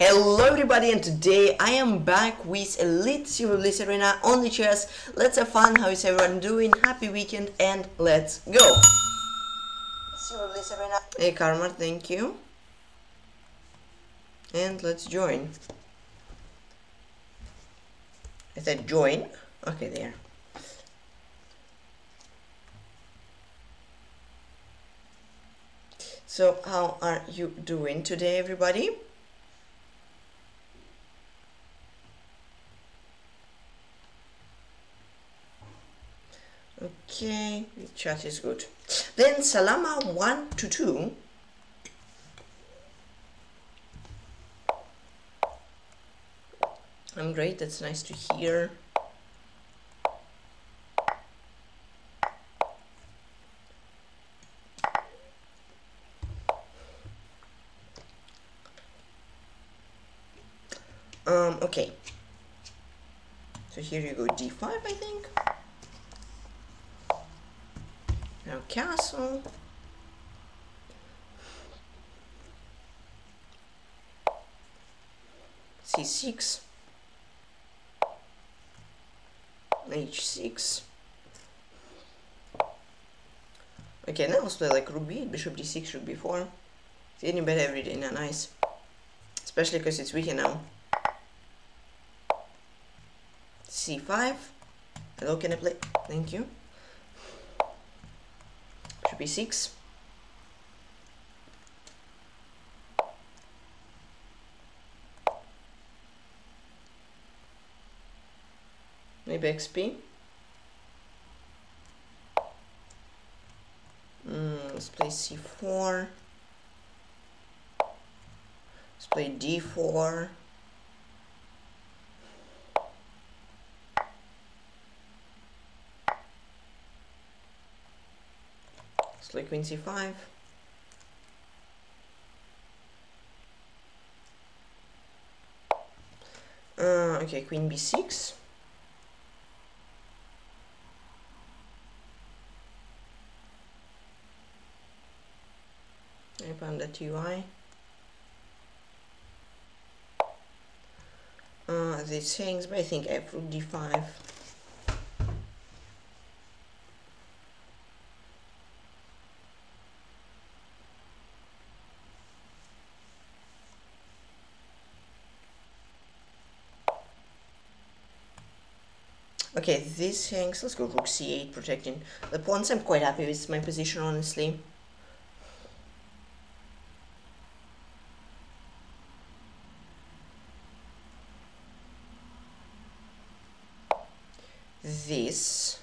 Hello everybody and today I am back with Elite SuperBlitz Arena on Lichess. Let's have fun, how is everyone doing? Happy weekend and let's go! Arena. Hey Karma, thank you. And let's join. I said join. Okay, there. So how are you doing today everybody? Okay, the chat is good. Then Salama 1 to 2. I'm great, that's nice to hear. Um, okay. So here you go, d5, I think. Now castle. C6 h6 okay now let's play like b8 bishop d6 should be 4 it's getting better every day now nice. Especially because it's weekend now. C5 hello can i play? Thank you. Should be 6 maybe mm, let's play c4 let's play d4 Let's play queen c5. Uh, okay, queen b6. I found that UI. Uh, this hangs, but I think f rook d5. Okay, these things, Let's go rook c8, protecting the pawns. I'm quite happy with my position, honestly. This.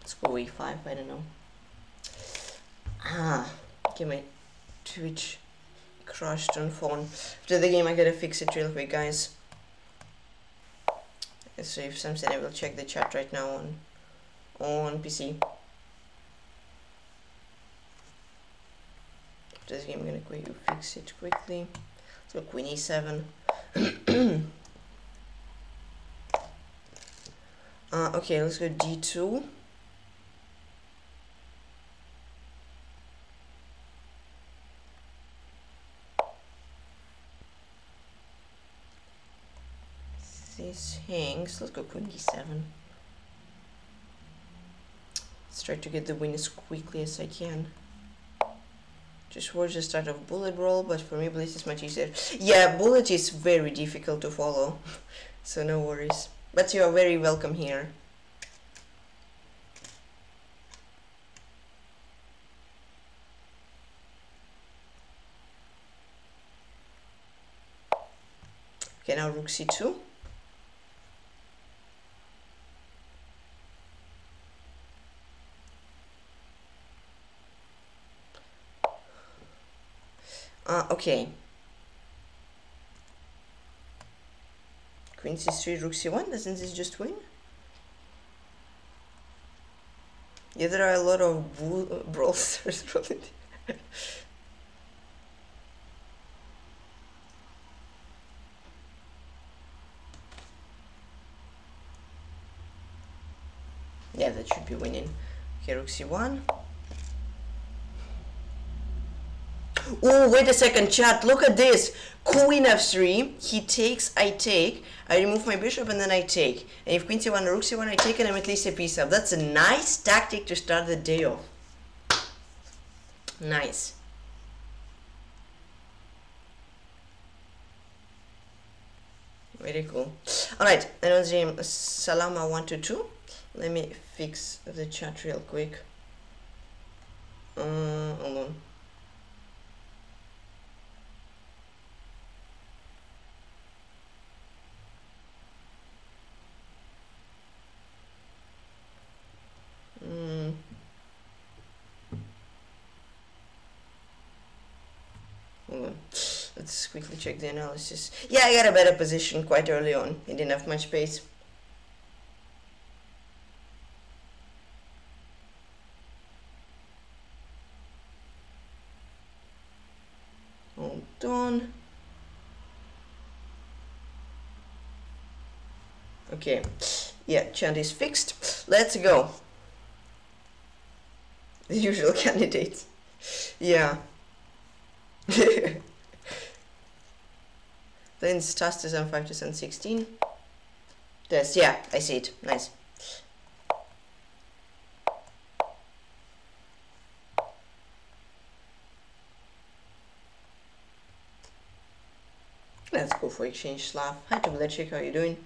Let's go e5, I don't know. Ah, give me Twitch on phone. After the game I gotta fix it real quick guys. So if something I will check the chat right now on on PC. After this game I'm gonna quick fix it quickly. So Queen E7. uh, okay, let's go D2. Hangs. Let's go queen d7. Let's try to get the win as quickly as I can. Just watch the start of bullet roll, but for me blitz is much easier. Yeah, bullet is very difficult to follow, so no worries. But you are very welcome here. Okay, now rook c2. Uh, okay. Queen c3, rook c1, doesn't this just win? Yeah, there are a lot of uh, brawl stars yeah, that should be winning. Okay, rook c1. Oh, wait a second, chat. Look at this. Queen f3. He takes, I take. I remove my bishop and then I take. And if queen c1 or rook c1, I take and I'm at least a piece up. That's a nice tactic to start the day off. Nice. Very cool. Alright, and Salama 122. Let me fix the chat real quick. Uh, hold on. Mm. Let's quickly check the analysis. Yeah, I got a better position quite early on. He didn't have much space. Hold on. Okay, yeah, chant is fixed. Let's go. The usual candidates. Yeah. then task is on 5 to 16. This, yeah, I see it. Nice. Let's go for exchange Slav. Hi to Bledchik, how you doing?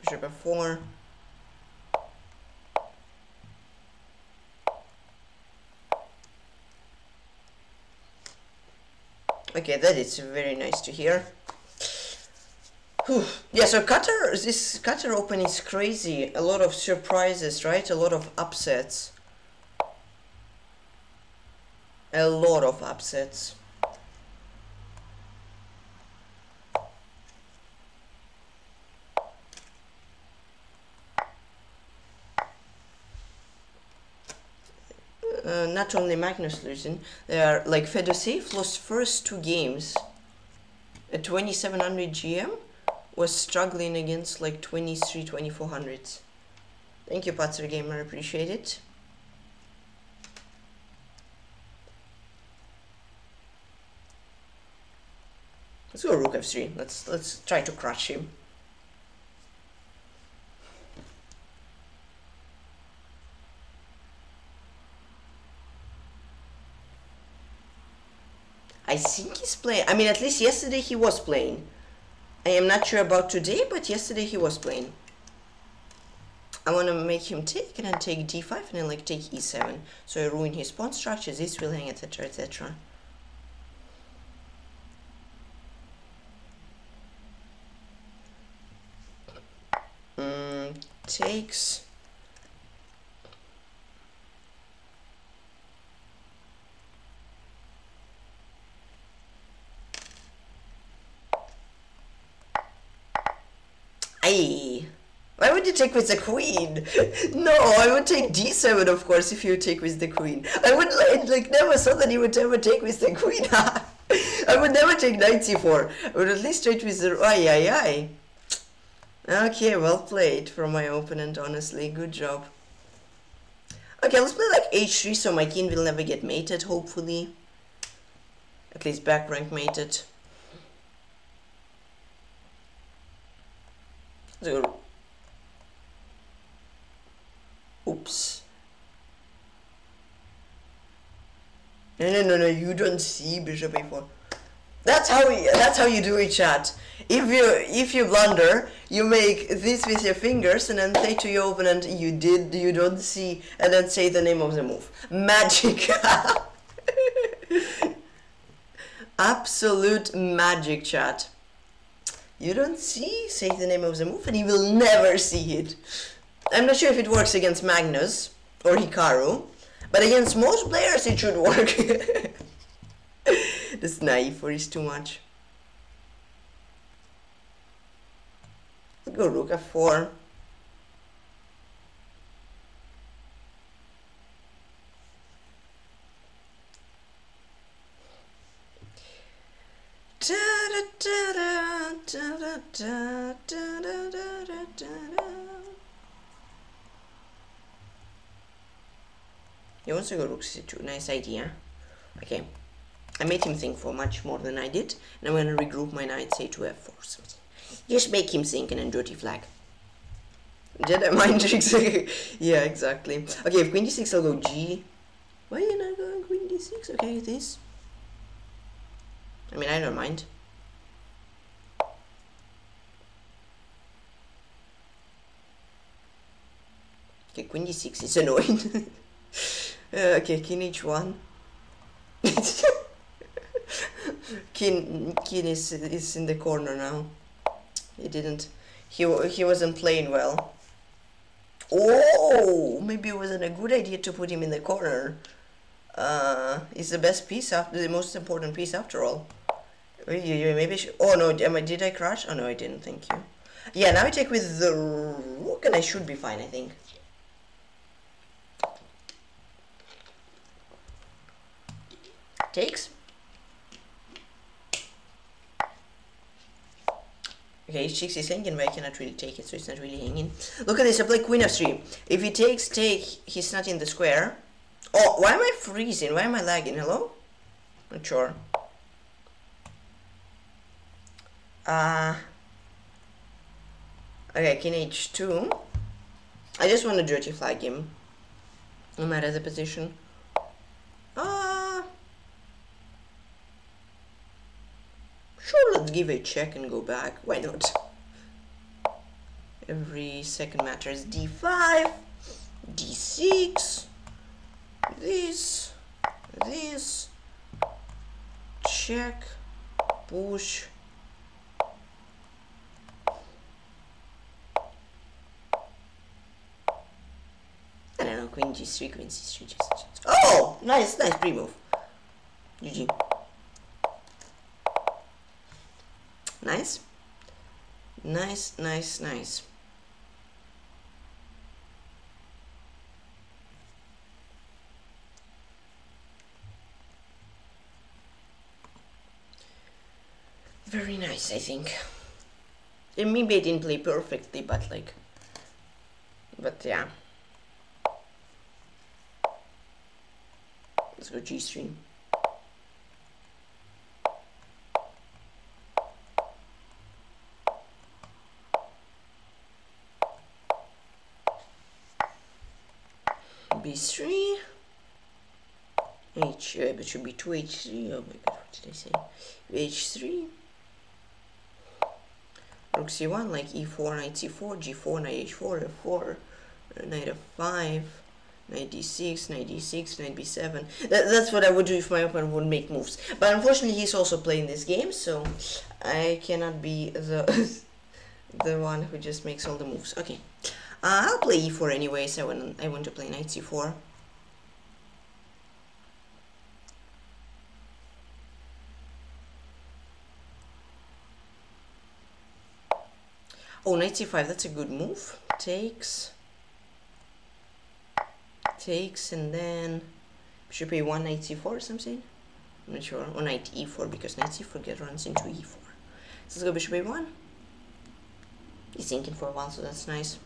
Bishop f4. Okay, that is very nice to hear. Whew. Yeah, so Qatar, this Qatar Open is crazy. A lot of surprises, right? A lot of upsets. A lot of upsets. uh, not only Magnus losing, they are like Fedoseev lost first two games. At 2700 GM was struggling against like 23, 2400. Thank you, Patzer Gamer, appreciate it. Let's go Rook F3. Let's let's try to crush him. I think he's playing. I mean, at least yesterday he was playing. I am not sure about today, but yesterday he was playing. I want to make him take and then take d5 and then like take e7. So I ruin his pawn structure, this will hang, etc, etc. Mm, takes... Aye. Why would you take with the queen? no, I would take d7, of course, if you take with the queen. I would like, like never thought that you would ever take with the queen. I would never take knight c4. I would at least trade with the... Aye, aye, aye. Okay, well played from my opponent, honestly. Good job. Okay, let's play like h3 so my king will never get mated, hopefully. At least back rank mated. So, oops. No, no, no, no, you don't see bishop a4. That's how that's how you do it, chat. If you if you blunder, you make this with your fingers and then say to your opponent, you did, you don't see, and then say the name of the move. Magic. Absolute magic, chat. You don't see, say the name of the move, and you will never see it. I'm not sure if it works against Magnus or Hikaru, but against most players it should work. This naive is too much. Go rook f4. He wants to go rook c2. Nice idea. Okay. I made him think for much more than I did. And I'm to regroup my knight, say to f4. So just make him think and enjoy flag. Jedi mind tricks. yeah, exactly. Okay, if queen d6, I'll go g. Why you not going queen d6? Okay, this. I mean, I don't mind. Okay, queen d6 is annoying. uh, okay, king h1. king, king is, is in the corner now. He didn't. He, he wasn't playing well. Oh, maybe it wasn't a good idea to put him in the corner. Uh, he's the best piece after the most important piece after all. Maybe oh no, am I, did I crash? Oh no, I didn't. Thank you. Yeah, now I take with the rook, and I should be fine. I think. Takes. Okay, h6 is hanging, but I cannot really take it, so it's not really hanging. Look at this, I play queen of 3 If he takes take, he's not in the square. Oh, why am I freezing? Why am I lagging? Hello? Not sure. Uh, okay, king h2. I just want to dirty flag him. No matter the position. Uh, sure, let's give a check and go back. Why not? Every second matters. d5, d6, this, this, check, push, I don't know, queen g3, queen c3, g6. Oh! Nice, nice pre-move. GG. Nice. Nice, nice, nice. Very nice, I think. And maybe I didn't play perfectly, but like... But yeah. Let's go G-string. h3 h uh, it should be 2h3 oh my god what did I say? H3 rook c1 like e4 knight c4 g4 knight h4 f4 knight f5 knight d6 knight d6 knight b7 that, that's what I would do if my opponent would make moves. But unfortunately he's also playing this game so I cannot be the the one who just makes all the moves. Okay uh, I'll play e4 anyways. I want I want to play knight c4. Oh, knight c5, that's a good move. Takes takes and then should be one knight c4 or something I'm not sure or knight e4 because knight c4 get runs into e4 so let's go bishop a1 he's thinking for a while so that's nice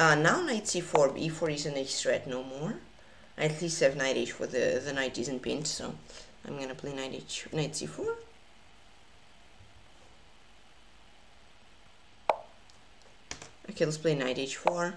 Uh, now knight c4, b4 isn't a threat no more I at least have knight h for the, the knight isn't pinned, so I'm gonna play knight h, knight c4. Okay, let's play knight h4.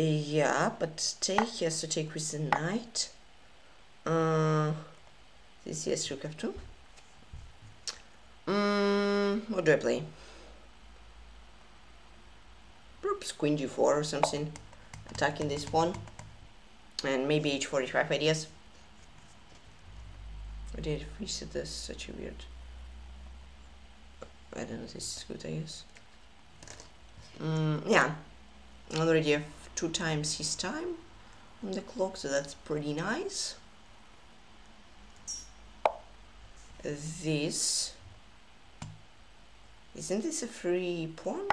Yeah, but take, yes to take with the knight. Uh, this is rook f2. Mm, what do I play? Oops, queen g4 or something. Attacking this one. And maybe h45 ideas. I did reset this? Such a weird... I don't know, this is good, I guess. Mm, yeah. Already two times his time on the clock, so that's pretty nice. this. Isn't this a free pawn?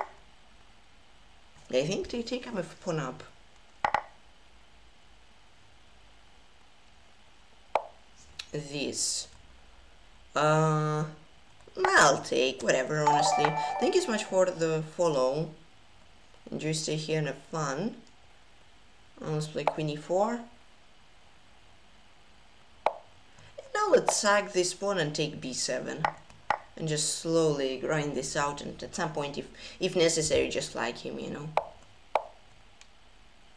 I think they take him a pawn up. This. Uh, I'll take whatever, honestly. Thank you so much for the follow. Enjoy stay here and have fun. Let's play queen e4. Now let's sack this pawn and take b7. And just slowly grind this out and at some point, if, if necessary, just like him, you know.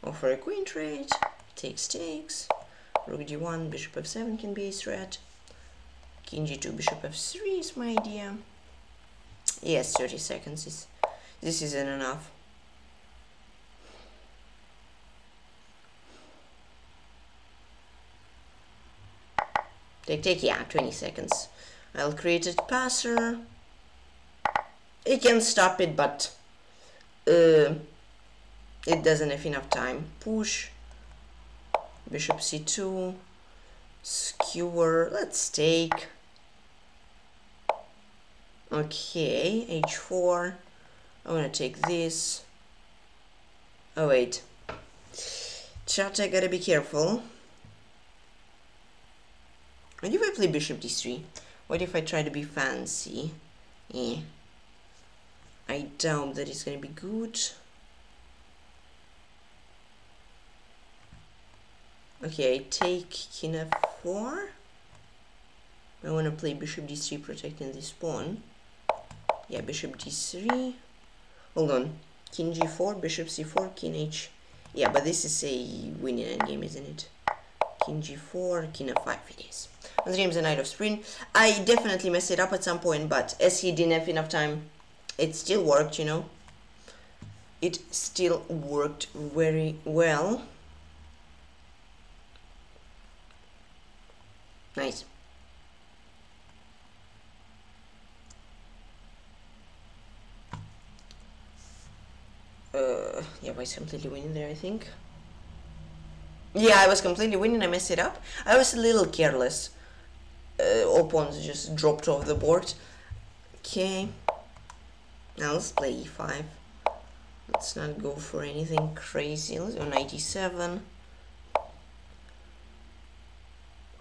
Offer a queen trade, takes takes. Rook d1, bishop f7 can be a threat. King g2, bishop f3 is my idea. Yes, 30 seconds is this isn't enough. Take, take, yeah, 20 seconds. I'll create a passer. It can stop it, but uh, it doesn't have enough time. Push. Bishop c2. Skewer. Let's take. Okay, h4. I'm gonna take this. Oh wait. Chat, I gotta be careful. What if I play bishop d3? What if I try to be fancy? Eh. I doubt that it's gonna be good. Okay, I take king f4. I want to play bishop d3 protecting this pawn. Yeah, bishop d3. Hold on. King g4, bishop c4, king h. Yeah, but this is a winning endgame, isn't it? King g4, king f5 it is. And game's a knight of spring. I definitely messed it up at some point, but as he didn't have enough time, it still worked, you know. It still worked very well. Nice. Uh, yeah, was completely winning there, I think. Yeah, I was completely winning, I messed it up. I was a little careless. Uh, all pawns just dropped off the board. Okay. Now let's play e5. Let's not go for anything crazy. Let's go 97.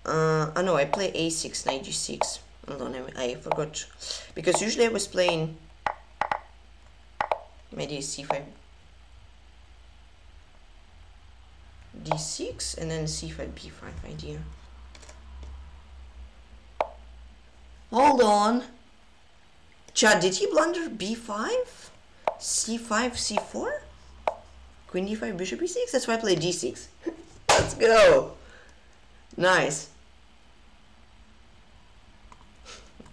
Uh, oh no, I play a6, 96. Hold on, I, I forgot. Because usually I was playing maybe c5 d6 and then c5 b5 idea hold on. Chad, did he blunder b5 c5 c4 queen d5 bishop e6 that's why I play d6 let's go. Nice.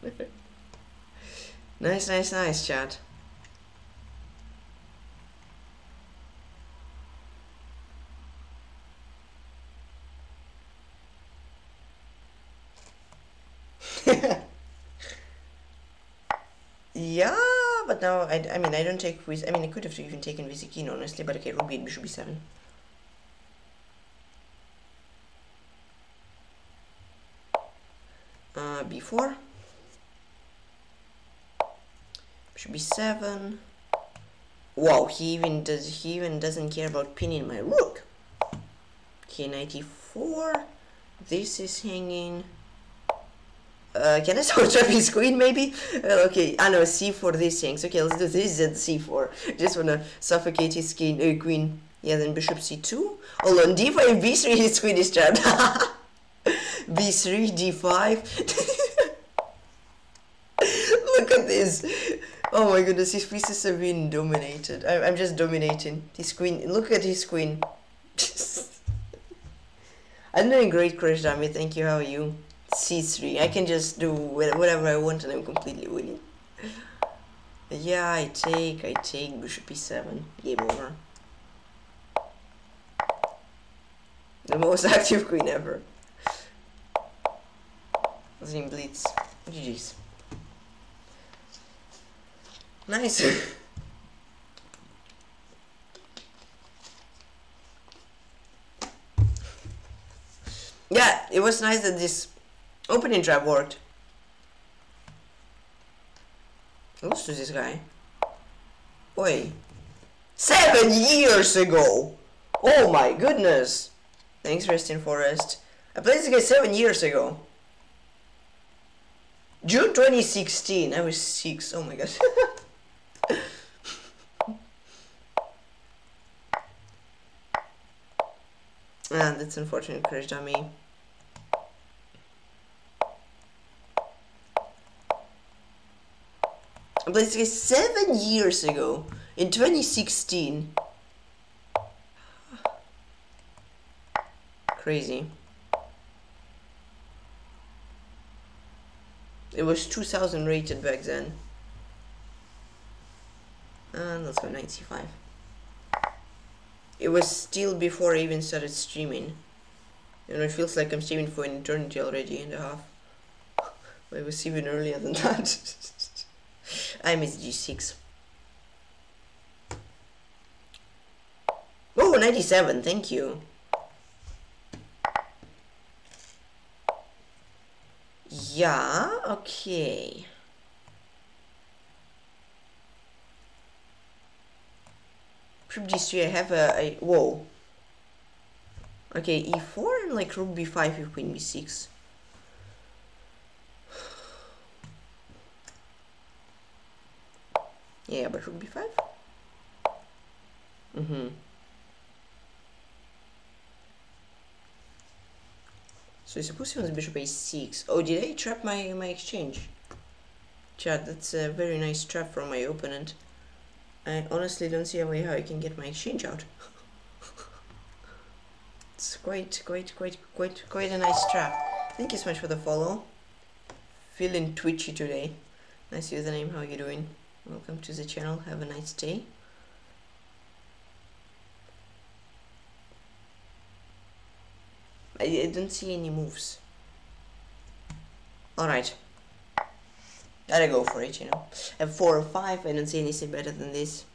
Nice nice nice Chad yeah, but now I, I mean I don't take with I mean I could have even taken with king honestly, but okay, rook b bishop b7. Uh, b4 bishop b7 wow he even does he even doesn't care about pinning my rook. K94 this is hanging uh, can I up his queen maybe? Uh, okay, I know c4 these things. Okay, let's do this at c4. Just wanna suffocate his king, uh, queen. Yeah, then bishop c2. Hold on, d5, b3, his queen is trapped. b3, d5. Look at this. Oh my goodness, his pieces have been dominated. I I'm just dominating. His queen, look at his queen. I'm doing great, Crash Dummy. Thank you. How are you? C3 I can just do whatever I want and I'm completely winning. Yeah I take I take bishop e7 game over. The most active queen ever. Zim Blitz GG's nice. Yeah it was nice that this Opening trap worked. lost to this guy. Oi. Seven years ago! Oh my goodness! Thanks, Resting Forest. I played this guy seven years ago. June 2016. I was six. Oh my god. ah, that's unfortunate. Crash on I guy seven years ago. In 2016. Crazy. It was 2000 rated back then. And let's go 95. It was still before I even started streaming. You know, it feels like I'm streaming for an eternity already and a half. But it was even earlier than that. I miss G6. Oh, 97, thank you. Yeah, okay. Rook g3, I have a, a whoa. Okay, e4 and like rook b5 with queen b6. Yeah, but rook b5? Mm-hmm. So I suppose he wants bishop a6. Oh, did I trap my, my exchange? Chat, that's a very nice trap from my opponent. I honestly don't see a way how I can get my exchange out. it's quite, quite, quite, quite, quite a nice trap. Thank you so much for the follow. Feeling twitchy today. Nice username, how are you doing? Welcome to the channel, have a nice day. I, I don't see any moves. Alright. Gotta go for it, you know. At 4 or 5, I don't see anything better than this.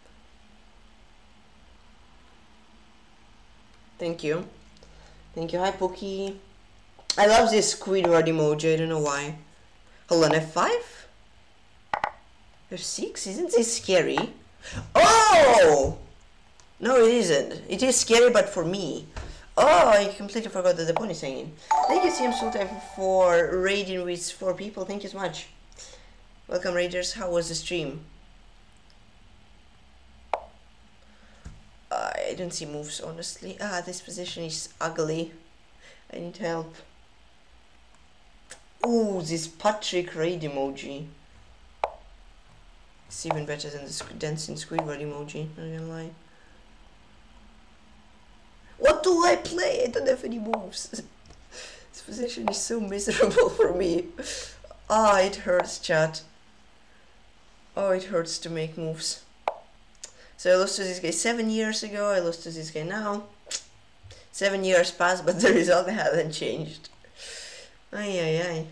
Thank you. Thank you. Hi, Pookie. I love this Squidward emoji. I don't know why. Hold on, F5? F6? Isn't this scary? Oh! No, it isn't. It is scary, but for me. Oh, I completely forgot that the pony singing. Thank you, CM Sultan, for raiding with four people. Thank you so much. Welcome, Raiders. How was the stream? I don't see moves, honestly. Ah, this position is ugly. I need help. Ooh, this Patrick raid emoji. It's even better than the dancing Squidward emoji, not gonna lie. What do I play? I don't have any moves. this position is so miserable for me. Ah, oh, it hurts, chat. Oh, it hurts to make moves. So I lost to this guy seven years ago, I lost to this guy now. Seven years passed, but the result hasn't changed. Ay, ay, ay.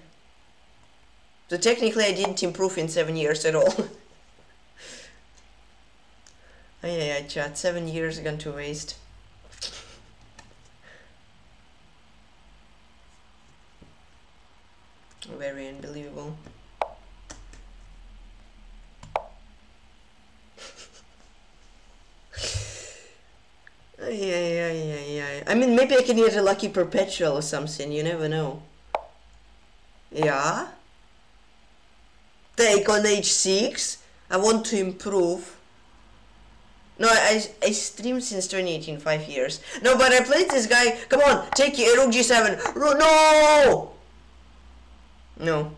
So technically I didn't improve in seven years at all. Ay, ay, ay, chat. Seven years gone to waste. Very unbelievable. yeah, yeah, yeah, yeah. I mean, maybe I can get a lucky perpetual or something. You never know. Yeah. Take on h6. I want to improve. No, I, I streamed since 2018, five years. No, but I played this guy. Come on, take it, rook g7. No! No.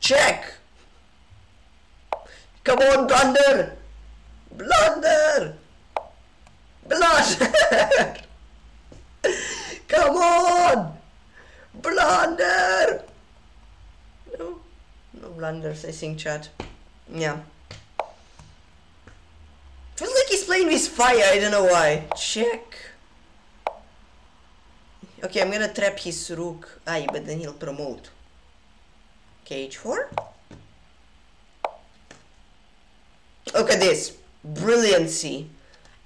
Check! Come on, blunder! Blunder! Blunder! Come on! Blunder! No, no blunders, I think, chat. Yeah. Feels like he's playing with fire, I don't know why. Check. Okay, I'm gonna trap his rook. Aye, but then he'll promote. Okay, h4. Look at this. Brilliancy.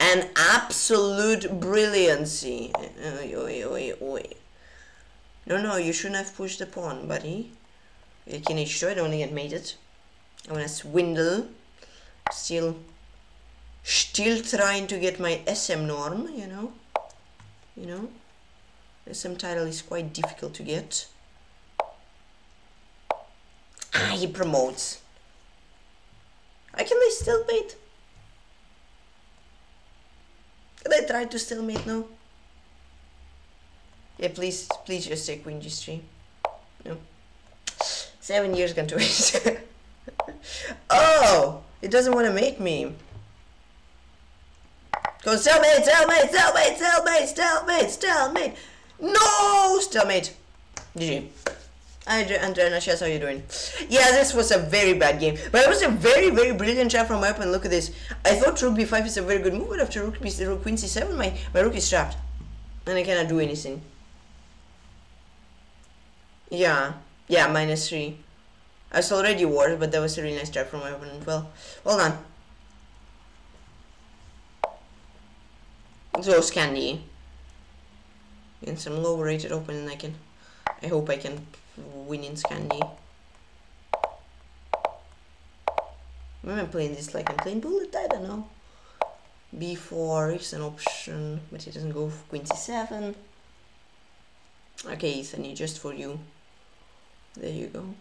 An absolute brilliancy. Oy, oy, oy, oy. No, no, you shouldn't have pushed the pawn, buddy. king h2, I don't want to get mated. I want to swindle. Still, still trying to get my SM norm, you know. You know. SM title is quite difficult to get. Ah, he promotes. I can they still mate? Can I try to still mate now? Yeah, please, please just take queen g3. No. Seven years gone to waste. oh! It doesn't want to mate me. Go stalemate, stalemate, stalemate, stalemate, stalemate, stalemate. No! Stalemate. GG. Andrea Chess, how you doing? Yeah, this was a very bad game. But it was a very, very brilliant shot from my opponent. Look at this. I thought rook b5 is a very good move, but after rook, b, rook queen c7, my, my rook is trapped. And I cannot do anything. Yeah. Yeah, minus 3. I was already worse, but that was a really nice trap from my opponent. Well, well done. So, Scandi. And some low rated opponent I can... I hope I can winning Scandi. Maybe I'm playing this like I'm playing bullet, I don't know. b4 is an option, but it doesn't go for queen c7. Okay, Ethan, just for you. There you go.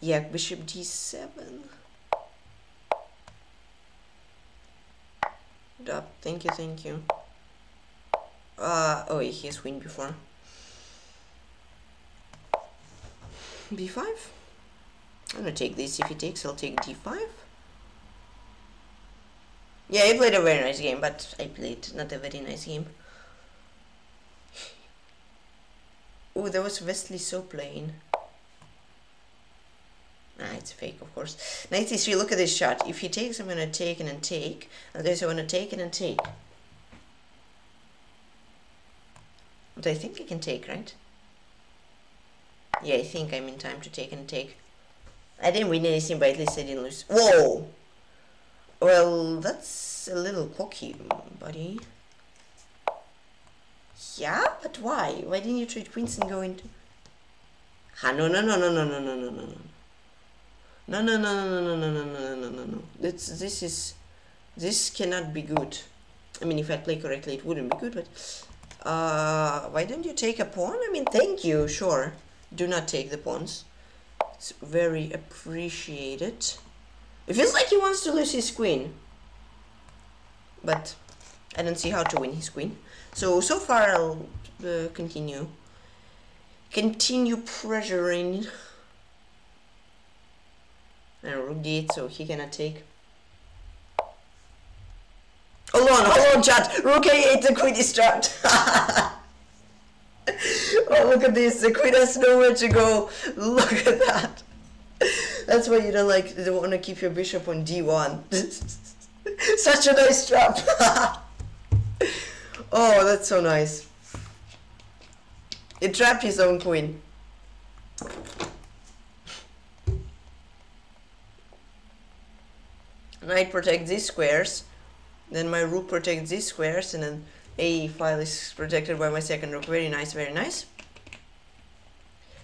Yeah, bishop d7. Up. Thank you, thank you. Uh, oh, he has win before. b5 I'm gonna take this if he takes I'll take d5 yeah he played a very nice game but I played not a very nice game oh there was Wesley So playing Ah, it's fake, of course. 93, look at this shot. If he takes, I'm gonna take and take. And there's I wanna take and take. But I think I can take, right? Yeah, I think I'm in time to take and take. I didn't win anything, but at least I didn't lose. Whoa! Well, that's a little cocky, buddy. Yeah, but why? Why didn't you trade queens and go into... Ah, no, no, no, no, no, no, no, no, no, no. No, no, no, no, no, no, no, no, no, no. This, this is... This cannot be good. I mean, if I play correctly, it wouldn't be good, but... Uh, why don't you take a pawn? I mean, thank you, sure do not take the pawns. It's very appreciated. It feels like he wants to lose his queen. But I don't see how to win his queen. So, so far I'll uh, continue. Continue pressuring. And rook d8 so he cannot take. Hold on, hold on chat! Rook a8, the queen is trapped! oh, look at this. The queen has nowhere to go. Look at that. That's why you don't like, you don't want to keep your bishop on d1. Such a nice trap. oh, that's so nice. It trapped his own queen. Knight protects these squares. Then my rook protects these squares and then a file is protected by my second rook. Very nice, very nice.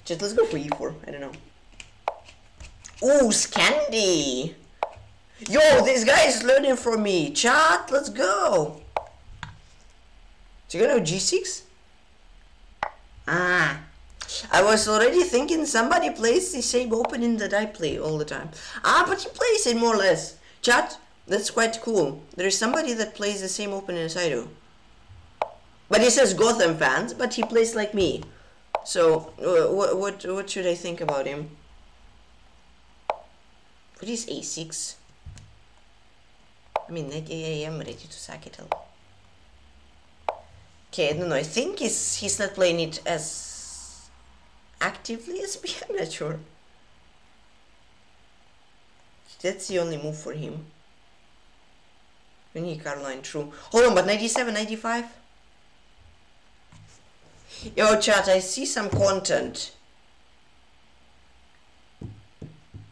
Just let's go for e4. I don't know. Ooh, Scandi! Yo, this guy is learning from me. Chat, let's go. So you gonna g6? Ah. I was already thinking somebody plays the same opening that I play all the time. Ah, but he plays it more or less. Chat, that's quite cool. There is somebody that plays the same opening as I do. But he says Gotham fans, but he plays like me. So, uh, what, what, what should I think about him? What is a6? I mean, I, am ready to sack it all. Okay, I don't know. I think he's, he's not playing it as actively as me. I'm not sure. That's the only move for him. We need Caroline, true. Hold on, but 97, 95? Yo, chat, I see some content.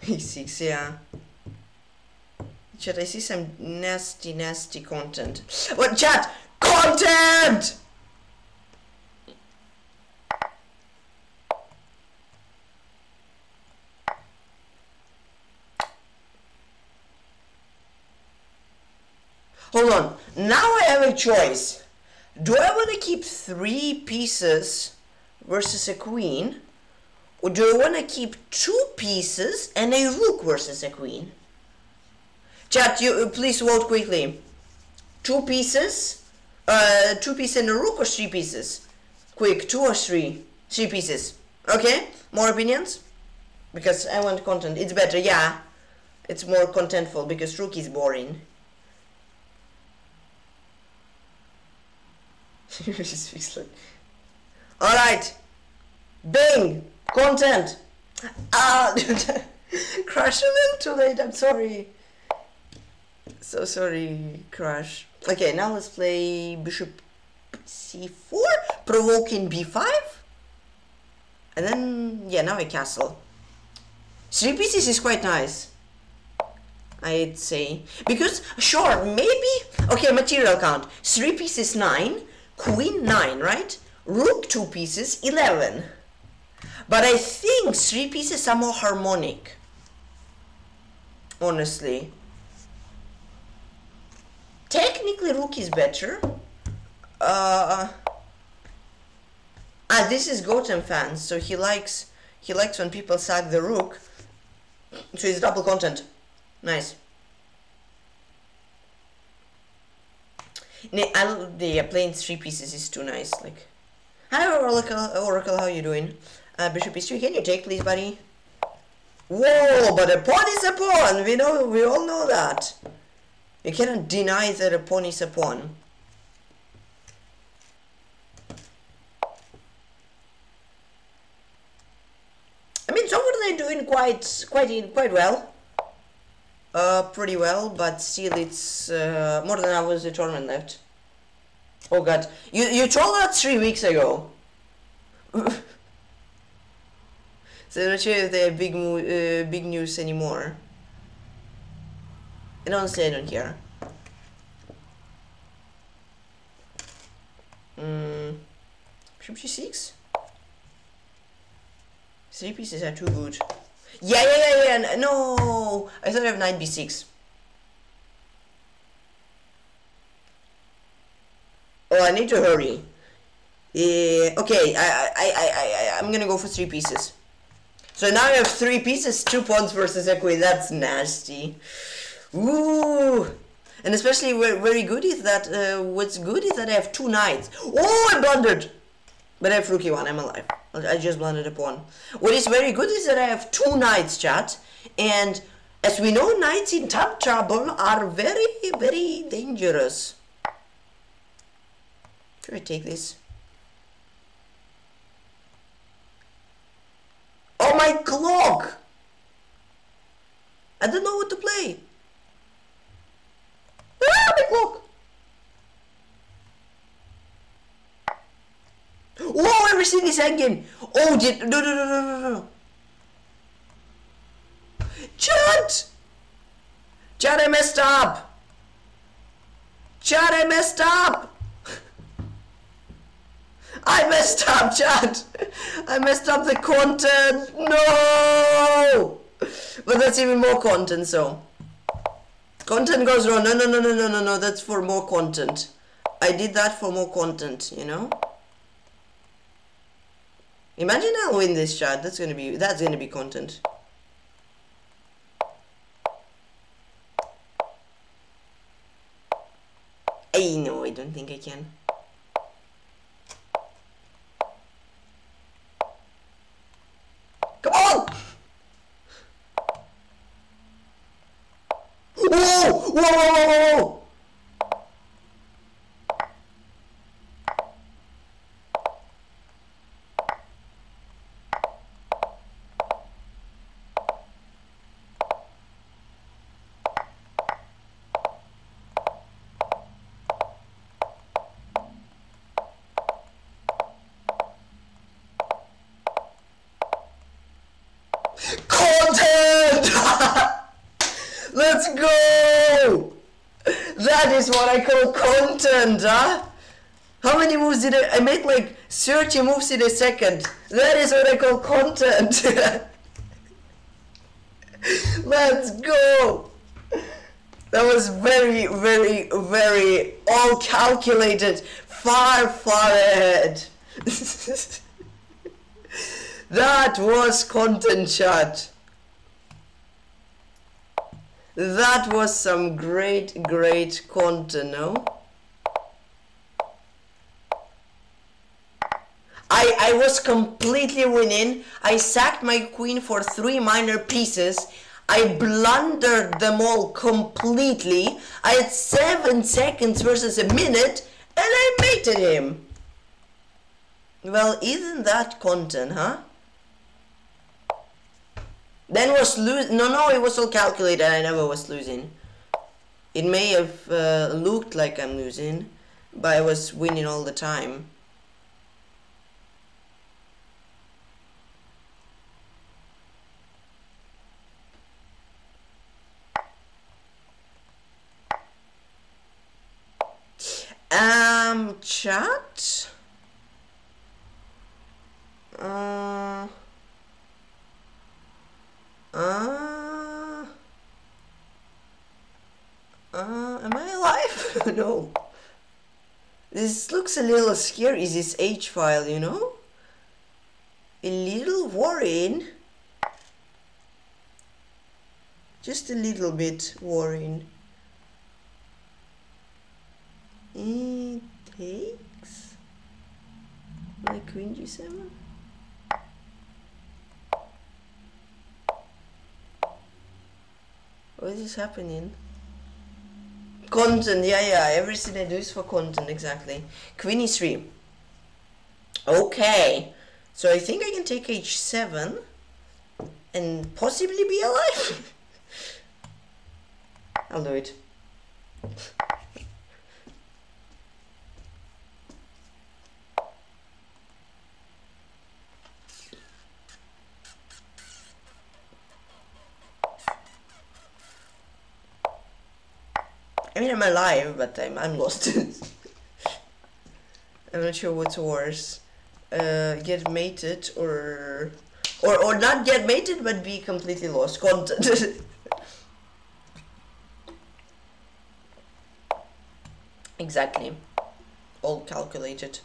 E6, yeah. Chat, I see some nasty, nasty content. What, chat? Hold on. Now I have a choice. Do I want to keep three pieces versus a queen? Or do I want to keep two pieces and a rook versus a queen? Chat, you please vote quickly. Two pieces, uh, two pieces and a rook or three pieces? Quick, two or three? Three pieces. Okay, more opinions? Because I want content. It's better, yeah. It's more contentful because rook is boring. Alright. Bing! Content! Ah! Crash a little too late, I'm sorry. So sorry, Crash. Okay, now let's play bishop c4, provoking b5. And then, yeah, now a castle. Three pieces is quite nice. I'd say. Because, sure, maybe... Okay, material count. Three pieces, nine. Queen, nine, right? Rook, two pieces, 11. But I think three pieces are more harmonic. Honestly. Technically, rook is better. Uh, ah, this is Goten fans, so he likes he likes when people sack the rook. So it's double content. Nice. I'll, yeah, playing three pieces is too nice. Like, hi Oracle, Oracle, how you doing? Uh, Bishop E3, can you take, please, buddy? Whoa, but a pawn is a pawn. We know, we all know that. You cannot deny that a pawn is a pawn. I mean, so far they're doing quite, quite, quite well. Uh, pretty well, but still it's uh, more than hours the tournament left. Oh god, you you trolled that three weeks ago. so I'm not sure if they have big uh, big news anymore. And honestly, I don't care. Mm, Bishop g6? Three pieces are too good. Yeah, yeah, yeah, yeah. No, I thought I have knight b6. Oh, I need to hurry. Yeah, okay, I, I, I, I, I'm gonna go for three pieces. So now I have three pieces, two pawns versus a queen. That's nasty. Ooh. And especially very good is that, uh, what's good is that I have two knights. Oh, I blundered! But I have rook e1, I'm alive. I just blundered a pawn. What is very good is that I have two knights, chat. And as we know, knights in top trouble are very, very dangerous. Should I take this? Oh, my clock! I don't know what to play. Ah, my clock! Oh, everything is hanging. Oh, did no, no, no, no, no, no. chat! chat, I messed up. chat, I messed up. I messed up, chat. I messed up the content. No. But that's even more content, so. Content goes wrong. No, no, no, no, no, no, no. That's for more content. I did that for more content, you know? Imagine I'll win this chat. That's gonna be that's gonna be content. I know I don't think I can. Come on! Whoa! whoa. What I call content, huh? How many moves did I, I make like 30 moves in a second. That is what I call content. Let's go. That was very, very, very all calculated, far, far ahead. that was content chat. That was some great, great content, no? I, I was completely winning. I sacked my queen for three minor pieces. I blundered them all completely. I had seven seconds versus a minute, and I mated him. Well, isn't that content, huh? Then was lose. No, no, it was all calculated. I never was losing. It may have uh, looked like I'm losing, but I was winning all the time. Um, chat. Uh. Uh. Uh, am I alive? no. This looks a little scary, this H file, you know? A little worrying. Just a little bit worrying. It takes my queen g7. What is happening? Content, yeah, yeah. Everything I do is for content, exactly. Queen e3. Okay. So I think I can take h7 and possibly be alive. I'll do it. I mean, I'm alive, but I'm, I'm lost. I'm not sure what's worse. Uh, get mated or... Or, or not get mated, but be completely lost. Content. exactly. All calculated.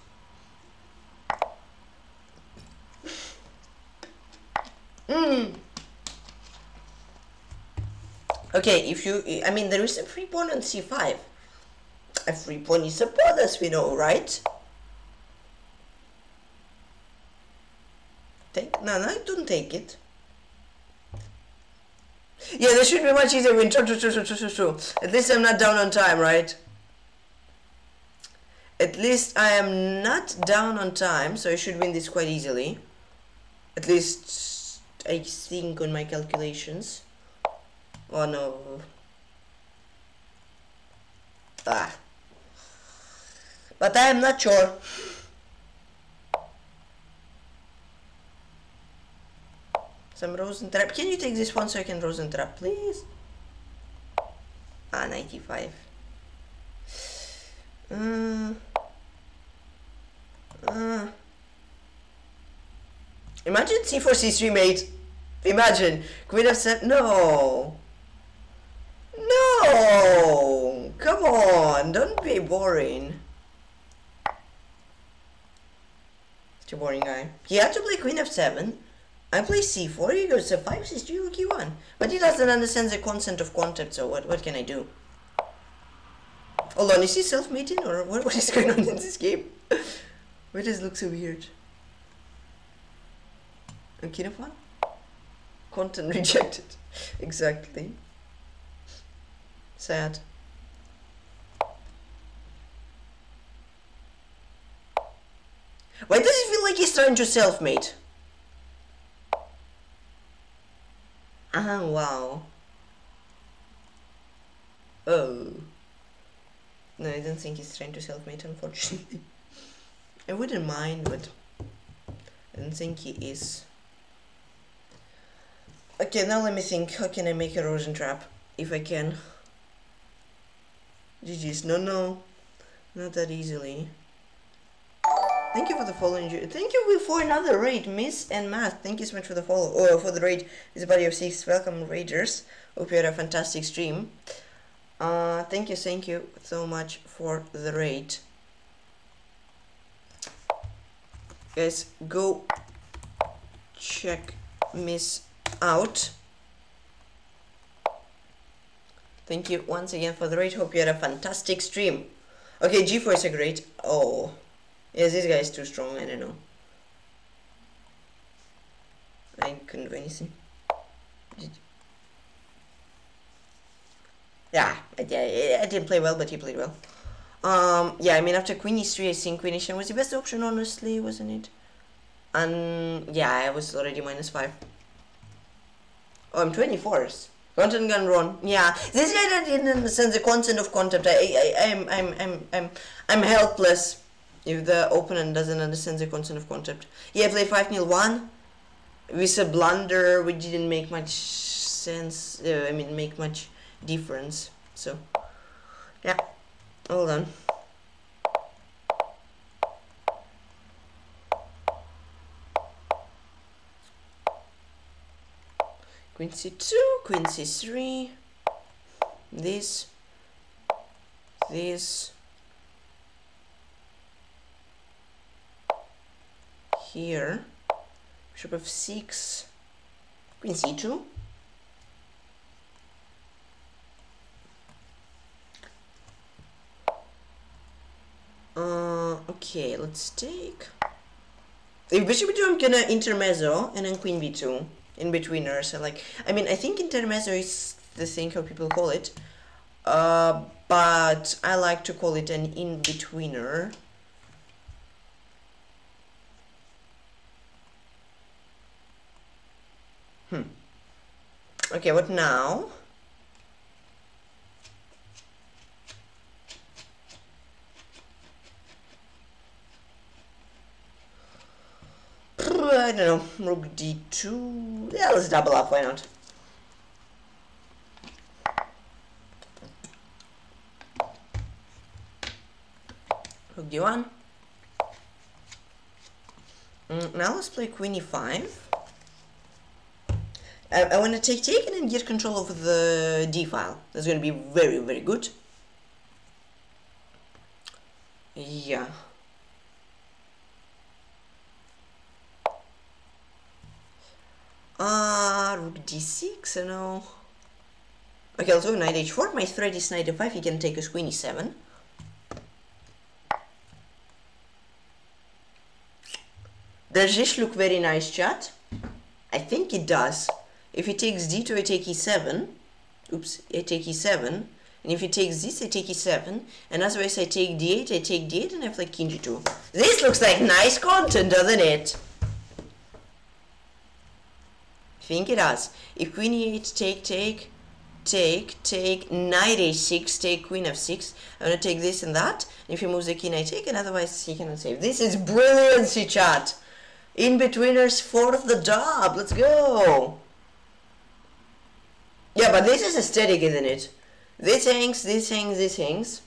Mmm. Okay, if you, I mean, there is a free pawn on c5. A free pawn is a pawn, as we know, right? Take, no, no, I don't take it. Yeah, this should be much easier win. True, true, true, true, true, true. At least I'm not down on time, right? At least I am not down on time, so I should win this quite easily. At least I think on my calculations. Oh no. Ah. But I am not sure. Some Rosentrap. Can you take this one so I can Rosentrap, please? Ah, 95. Uh, uh. Imagine C4 C3 mate. Imagine. Queen f7. No. No! Come on, don't be boring. A boring guy. He had to play queen f7. I play c4, he goes f5, c3, rook e1. But he doesn't understand the concept of concept, so what, what can I do? Hold on, is he self-mating or what, what is going on in this game? Why does it look so weird? F1? Content rejected. exactly. Sad. Why does it feel like he's trying to self-mate? Ah, wow. Oh. No, I don't think he's trying to self-mate, unfortunately. I wouldn't mind, but I don't think he is. Okay, now let me think. How can I make a Rosentrap? If I can. GG's. No, no. Not that easily. Thank you for the follow. Thank you for another raid, Miss and Matt. Thank you so much for the follow. Oh, for the raid. This is body of Six. Welcome, Raiders. Hope you had a fantastic stream. Uh, thank you, thank you so much for the raid. Guys, go check Miss out. Thank you once again for the raid. Hope you had a fantastic stream. Okay, G4 is a great. Oh, yes, this guy is too strong. I don't know. I couldn't do anything. Yeah, I, I didn't play well, but he played well. Um, yeah, I mean, after Queen e3, I think Queen e7 was the best option, honestly, wasn't it? And yeah, I was already minus 5. Oh, I'm 24th. Content gun run. Yeah, this guy didn't understand the content of content. I, I, I'm, I'm, I'm, I'm, I'm helpless if the opponent doesn't understand the content of concept. Yeah, I played 5 0 1 with a blunder, which didn't make much sense. Uh, I mean, make much difference. So, yeah, all done. Queen c2, queen c3, this, this, here, bishop of 6, queen c2, Uh, okay, let's take... If bishop b2, I'm gonna intermezzo and then queen b2 in betweener. So like, I mean, I think intermezzo is the thing how people call it, uh, but I like to call it an in-betweener. Hmm. Okay, what now? I don't know, rook d2. Yeah, let's double up, why not? Rook d1. Mm, now let's play queen e5. I, I want to take take and get control of the d file. That's going to be very, very good. Yeah. Uh, rook d6, I know. Okay, do knight h4. My threat is knight f5. He can take a queen e7. Does this look very nice, chat? I think it does. If he takes d2, I take e7. Oops, I take e7. And if he takes this, I take e7. And otherwise, I take d8, I take d8, and I have like king g2. This looks like nice content, doesn't it? Think it does. If queen e8, take, take, take, take, knight a6, take queen f6. I'm gonna take this and that. If he moves the king, I take, and otherwise he cannot save. This is brilliancy, chat. In betweeners, fourth the job. Let's go. Yeah, but this is aesthetic, isn't it? This hangs, this hangs, this hangs.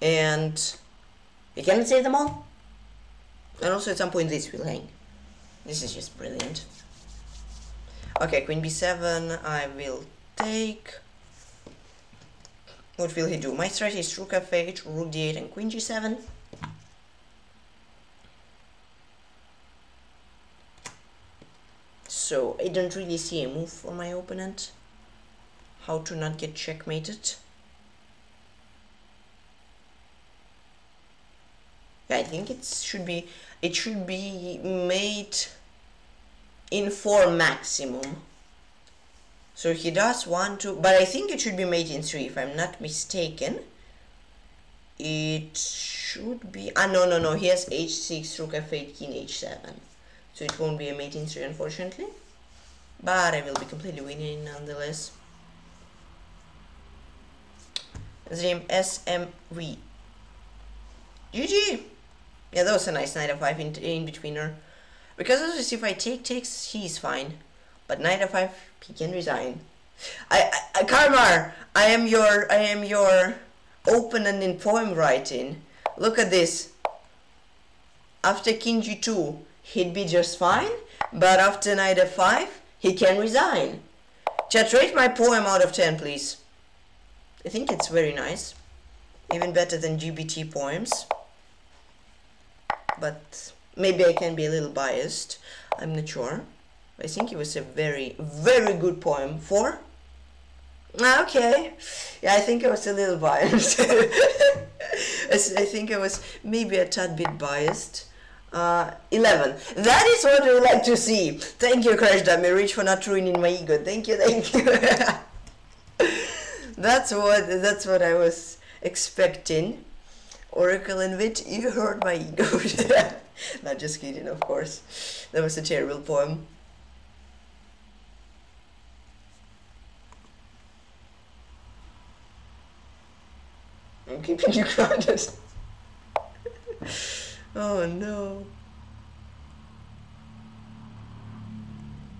And we cannot save them all. And also at some point this will hang. This is just brilliant. Okay, queen b7, I will take. What will he do? My strategy is rook f8, rook d8, and queen g7. So, I don't really see a move for my opponent. How to not get checkmated. I think it should be it should be made in 4 maximum. So he does 1, 2, but I think it should be made in 3 if I'm not mistaken. It should be, ah no no no, he has h6, rook f8, king h7. So it won't be a mate in 3 unfortunately. But I will be completely winning nonetheless. Zim SMV. GG! Yeah, that was a nice knight f5 in, in betweener. Because if I take takes, he's fine. But knight f5, he can resign. I, I, Karmar, I am your, I am your opponent in poem writing. Look at this. After king g2, he'd be just fine. But after knight f5, he can resign. Chat, rate my poem out of 10, please. I think it's very nice. Even better than GPT poems. But maybe I can be a little biased. I'm not sure. I think it was a very, very good poem for. Ah, okay. Yeah, I think I was a little biased. I think I was maybe a tad bit biased. Uh, 11. That is what we like to see. Thank you, Crash Dummy Rich, for not ruining my ego. Thank you, thank you. that's what that's what I was expecting. Oracle in which you hurt my ego. not just kidding, of course. That was a terrible poem. I'm keeping you grounded. oh no.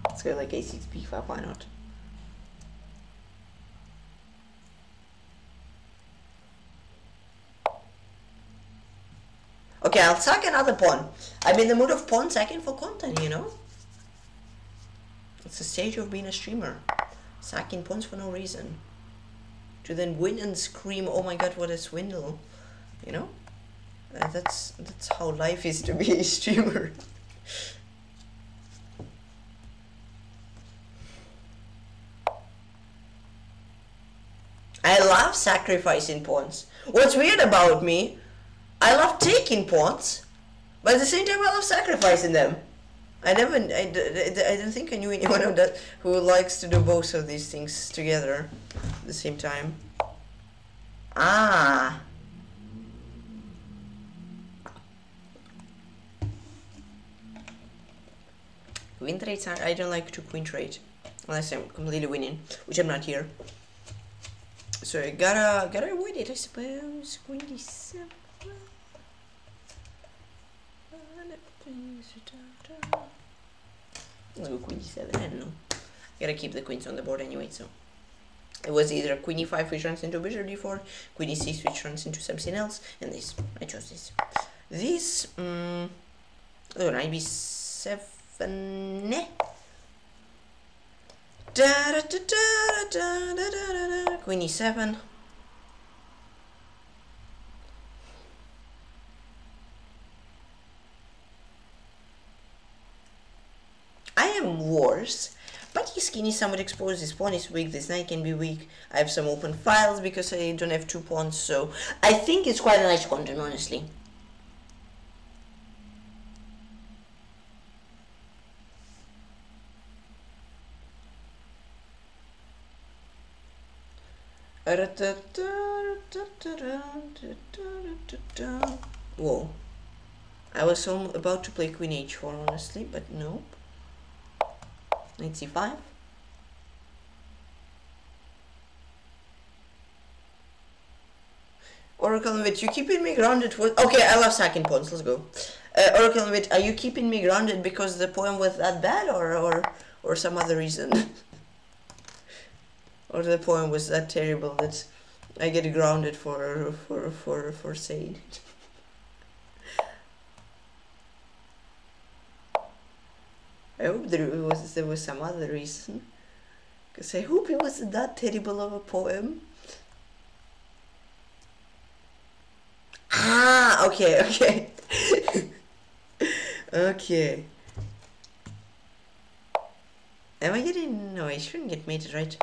Let's go like A6B5, why not? Okay, I'll sack another pawn. I'm in the mood of pawn sacking for content, you know? It's the stage of being a streamer. Sacking pawns for no reason. To then win and scream, oh my god, what a swindle. You know? Uh, that's that's how life is to be a streamer. I love sacrificing pawns. What's weird about me, I love taking pawns, but at the same time I love sacrificing them. I never, I, I, I don't think I knew anyone of that who likes to do both of these things together at the same time. Ah. Win trades, I don't like to queen trade unless I'm completely winning, which I'm not here. So I gotta gotta avoid it, I suppose. Queen d7. Let's go queen d7. I don't know. Gotta keep the queens on the board anyway, so. It was either queen e5 which runs into bishop d4, queen e6 which runs into something else, and this. I chose this. This, um, oh, knight b7. Da, da, da, da, da, da, da, da, Queen e7. I am worse, but his skin is somewhat exposed, his pawn is weak, this knight can be weak, I have some open files because I don't have two pawns, so I think it's quite a nice content, honestly. Whoa. I was about to play queen h4 honestly, but no. 95 Oracle of Wit, you keeping me grounded with... Okay, I love sacking points, let's go. Uh, Oracle of Wit, are you keeping me grounded because the poem was that bad or, or, or some other reason? or the poem was that terrible that I get grounded for, for, for, for saying it? I hope there was there was some other reason, because I hope it wasn't that terrible of a poem. Ah, okay, okay, okay. Am I getting? No, I shouldn't get mated, right?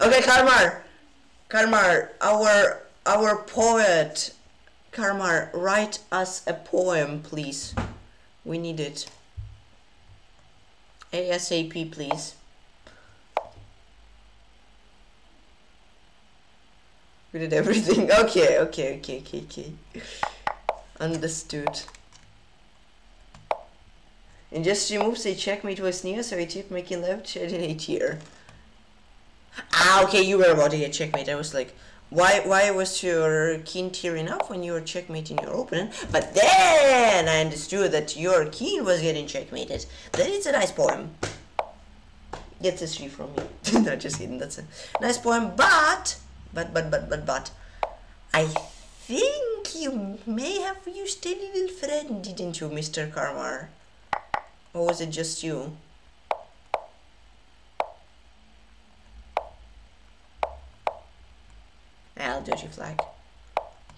Okay, Karmar. Karmar, our our poet. Karmar, write us a poem, please. We need it. ASAP, please. We did everything. Okay, okay, okay, okay, okay. Understood. And just remove say checkmate was near, so I keep making left shed in a tier. Ah, okay, you were about to get checkmate. I was like, why why was your king tearing up when you were checkmating your opponent? But then I understood that your king was getting checkmated. That is a nice poem. Get this tree from me. no, just kidding. That's a nice poem. But, but, but, but, but, but, I think you may have used a little friend, didn't you, Mr. Karmar? Or was it just you? Ah, dirty flag.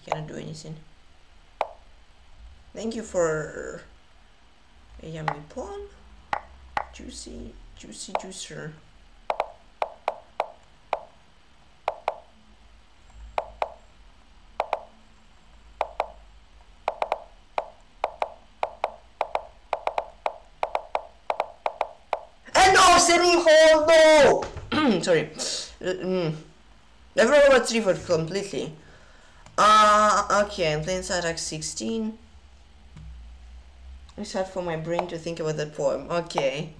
Cannot do anything. Thank you for a yummy pawn. Juicy, juicy juicer. And no, City Hall, no! Sorry. Mm. I forgot about Triford completely. Uh, okay, I'm playing Sadak 16. It's hard for my brain to think about that poem. Okay.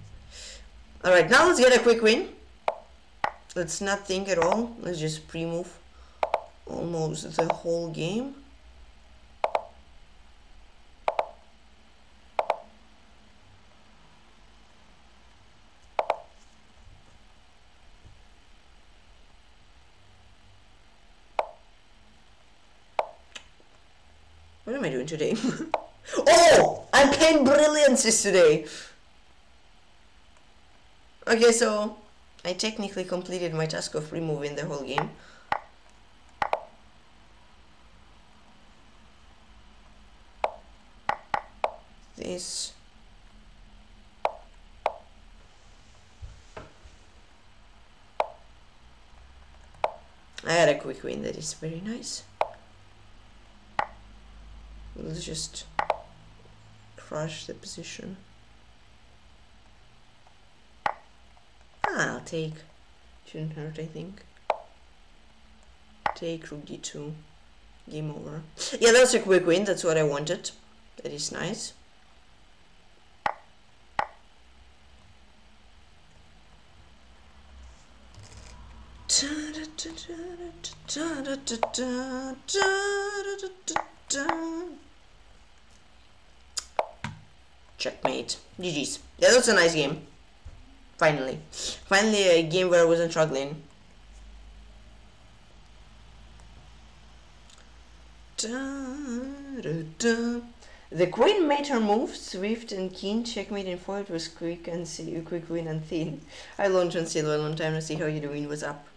Alright, now let's get a quick win. Let's not think at all. Let's just pre-move almost the whole game. Today? oh! I'm playing Brilliances today! Okay, so I technically completed my task of removing the whole game. This I had a quick win that is very nice. Let's just crush the position. I'll take. Shouldn't hurt, I think. Take rook d2. Game over. Yeah, that's a quick win. That's what I wanted. That is nice. Checkmate. GG's. Yeah, that was a nice game. Finally. Finally a game where I wasn't struggling. The queen made her move, swift and keen, checkmate and foiled was quick and see, quick win and thin. I launched on Silver a long time to see how you doing, was up?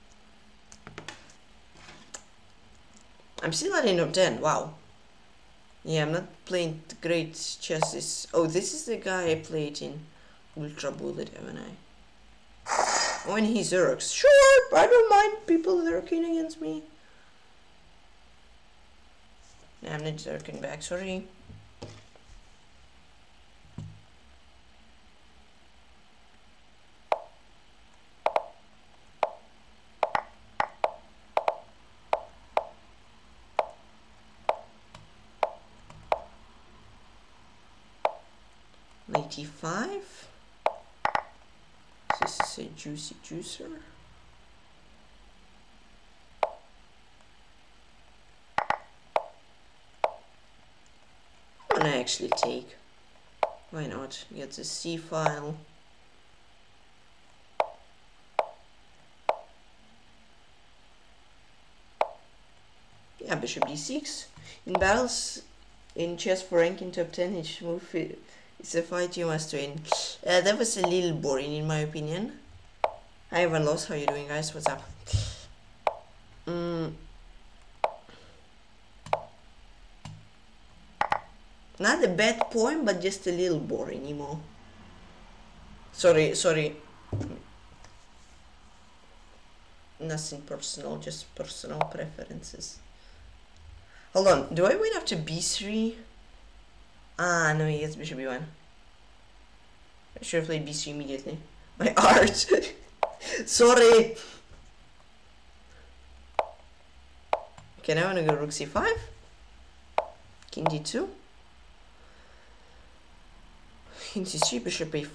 I'm still at end of 10, wow. Yeah, I'm not playing great chess. Oh, this is the guy I played in Ultra Bullet, haven't I? When he zerks. Sure, I don't mind people zerking against me. I'm not zerking back, sorry. Ninety-five. This is a juicy juicer. I'm gonna actually take. Why not? Get the C file. Yeah, bishop d6. In battles in chess for ranking top 10, each move it's a fight you must win. Uh, that was a little boring in my opinion. Hi Evan Lost, how you doing guys? What's up? Mm. Not a bad poem, but just a little boring, Emo. Sorry, sorry. Nothing personal, just personal preferences. Hold on, do I win after b3? Ah, no, he gets bishop e1. I should have played b3 immediately. My art! Sorry! Okay, now I'm gonna go rook c5. King d2. King c3, bishop a5.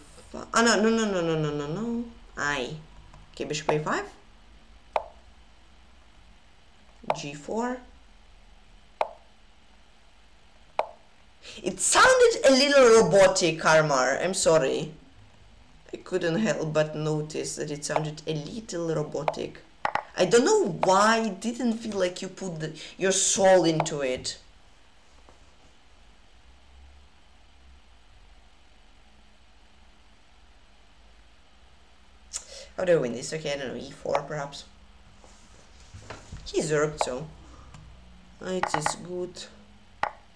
Ah, no, no, no, no, no, no, no, no. I. Okay, bishop a5. g4. It sounded a little robotic, Karmar. I'm sorry. I couldn't help but notice that it sounded a little robotic. I don't know why it didn't feel like you put the, your soul into it. How do I win this? Okay, I don't know, e4 perhaps. He zerked, so It is good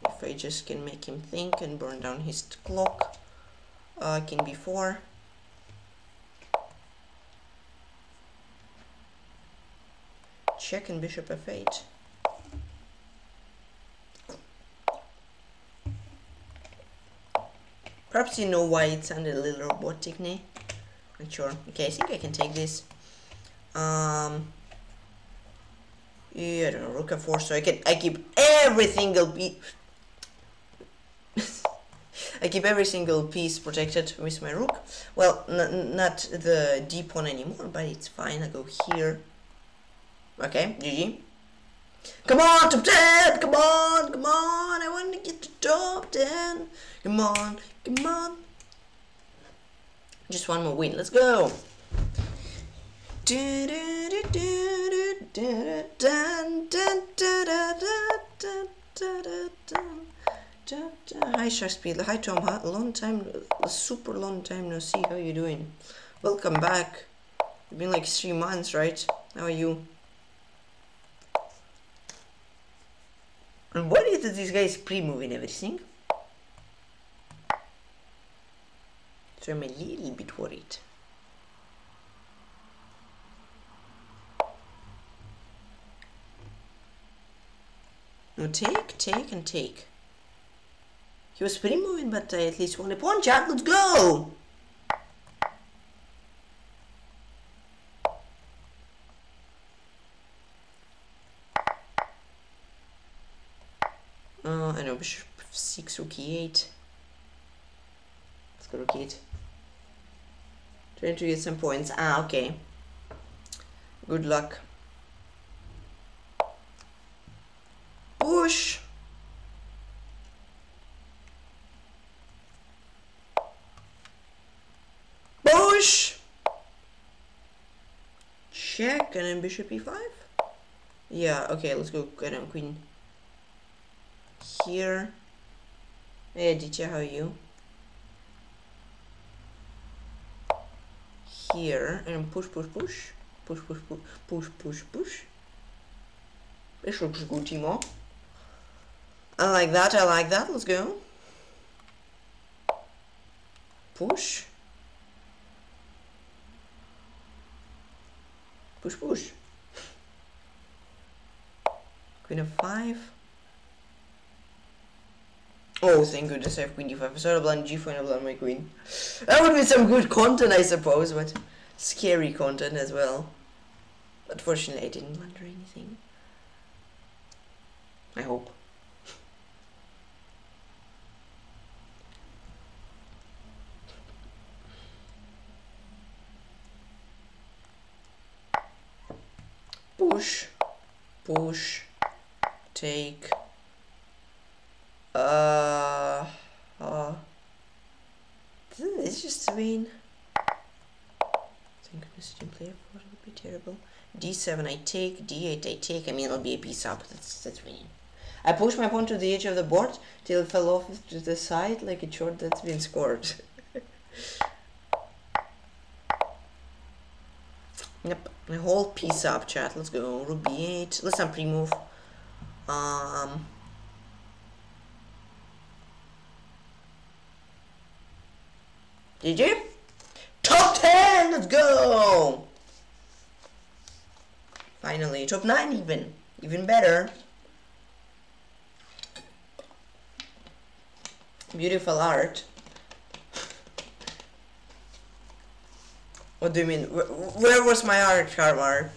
if I just can make him think and burn down his clock. Uh, king b4. Check and bishop f8. Perhaps you know why it sounded a little robotic, ne? Not sure. Okay, I think I can take this. Um, yeah, I don't know, rook f4, so I can I keep every single piece. I keep every single piece protected with my rook. Well, not the d pawn anymore, but it's fine. I go here. Okay, GG. Come on, top 10! Come on, come on! I want to get to top 10! Come on, come on! Just one more win, let's go! Hi Sharspeed, hi Tom, long time, super long time no see, how you doing? Welcome back. It's been like three months, right? How are you? And what is this guy's pre-moving everything? So I'm a little bit worried. No, take, take, and take. He was pretty moving, but I at least won a pawn chat. Let's go! Uh, I know, bishop 6, rook e8. Let's go rook e8. Trying to get some points. Ah, okay. Good luck. check and then bishop e5? Yeah, okay, let's go and then queen here. Hey, Aditya, how are you? Here, and push, push, push. Push, push, push, push, push, push. This looks good, Timo. I like that, I like that, let's go. Push. Push, push. Queen of five. Oh, thank goodness I have queen d5. I started blind g4 and I blind my queen. That would be some good content, I suppose, but scary content as well. But fortunately, I didn't blunder anything. I hope. Push, push, take, uh, uh, it's just I mean, thank goodness I didn't play f4, it would be terrible. d7 I take, d8 I take, I mean it'll be a piece up, that's, that's winning. I pushed my pawn to the edge of the board till it fell off to the side like a short that's been scored. yep, a whole piece up chat, let's go, rook b8, let's not pre-move. Um, you? Top 10! Let's go! Finally, top 9 even. Even better. Beautiful art. What do you mean? Where, where was my art, Karmar?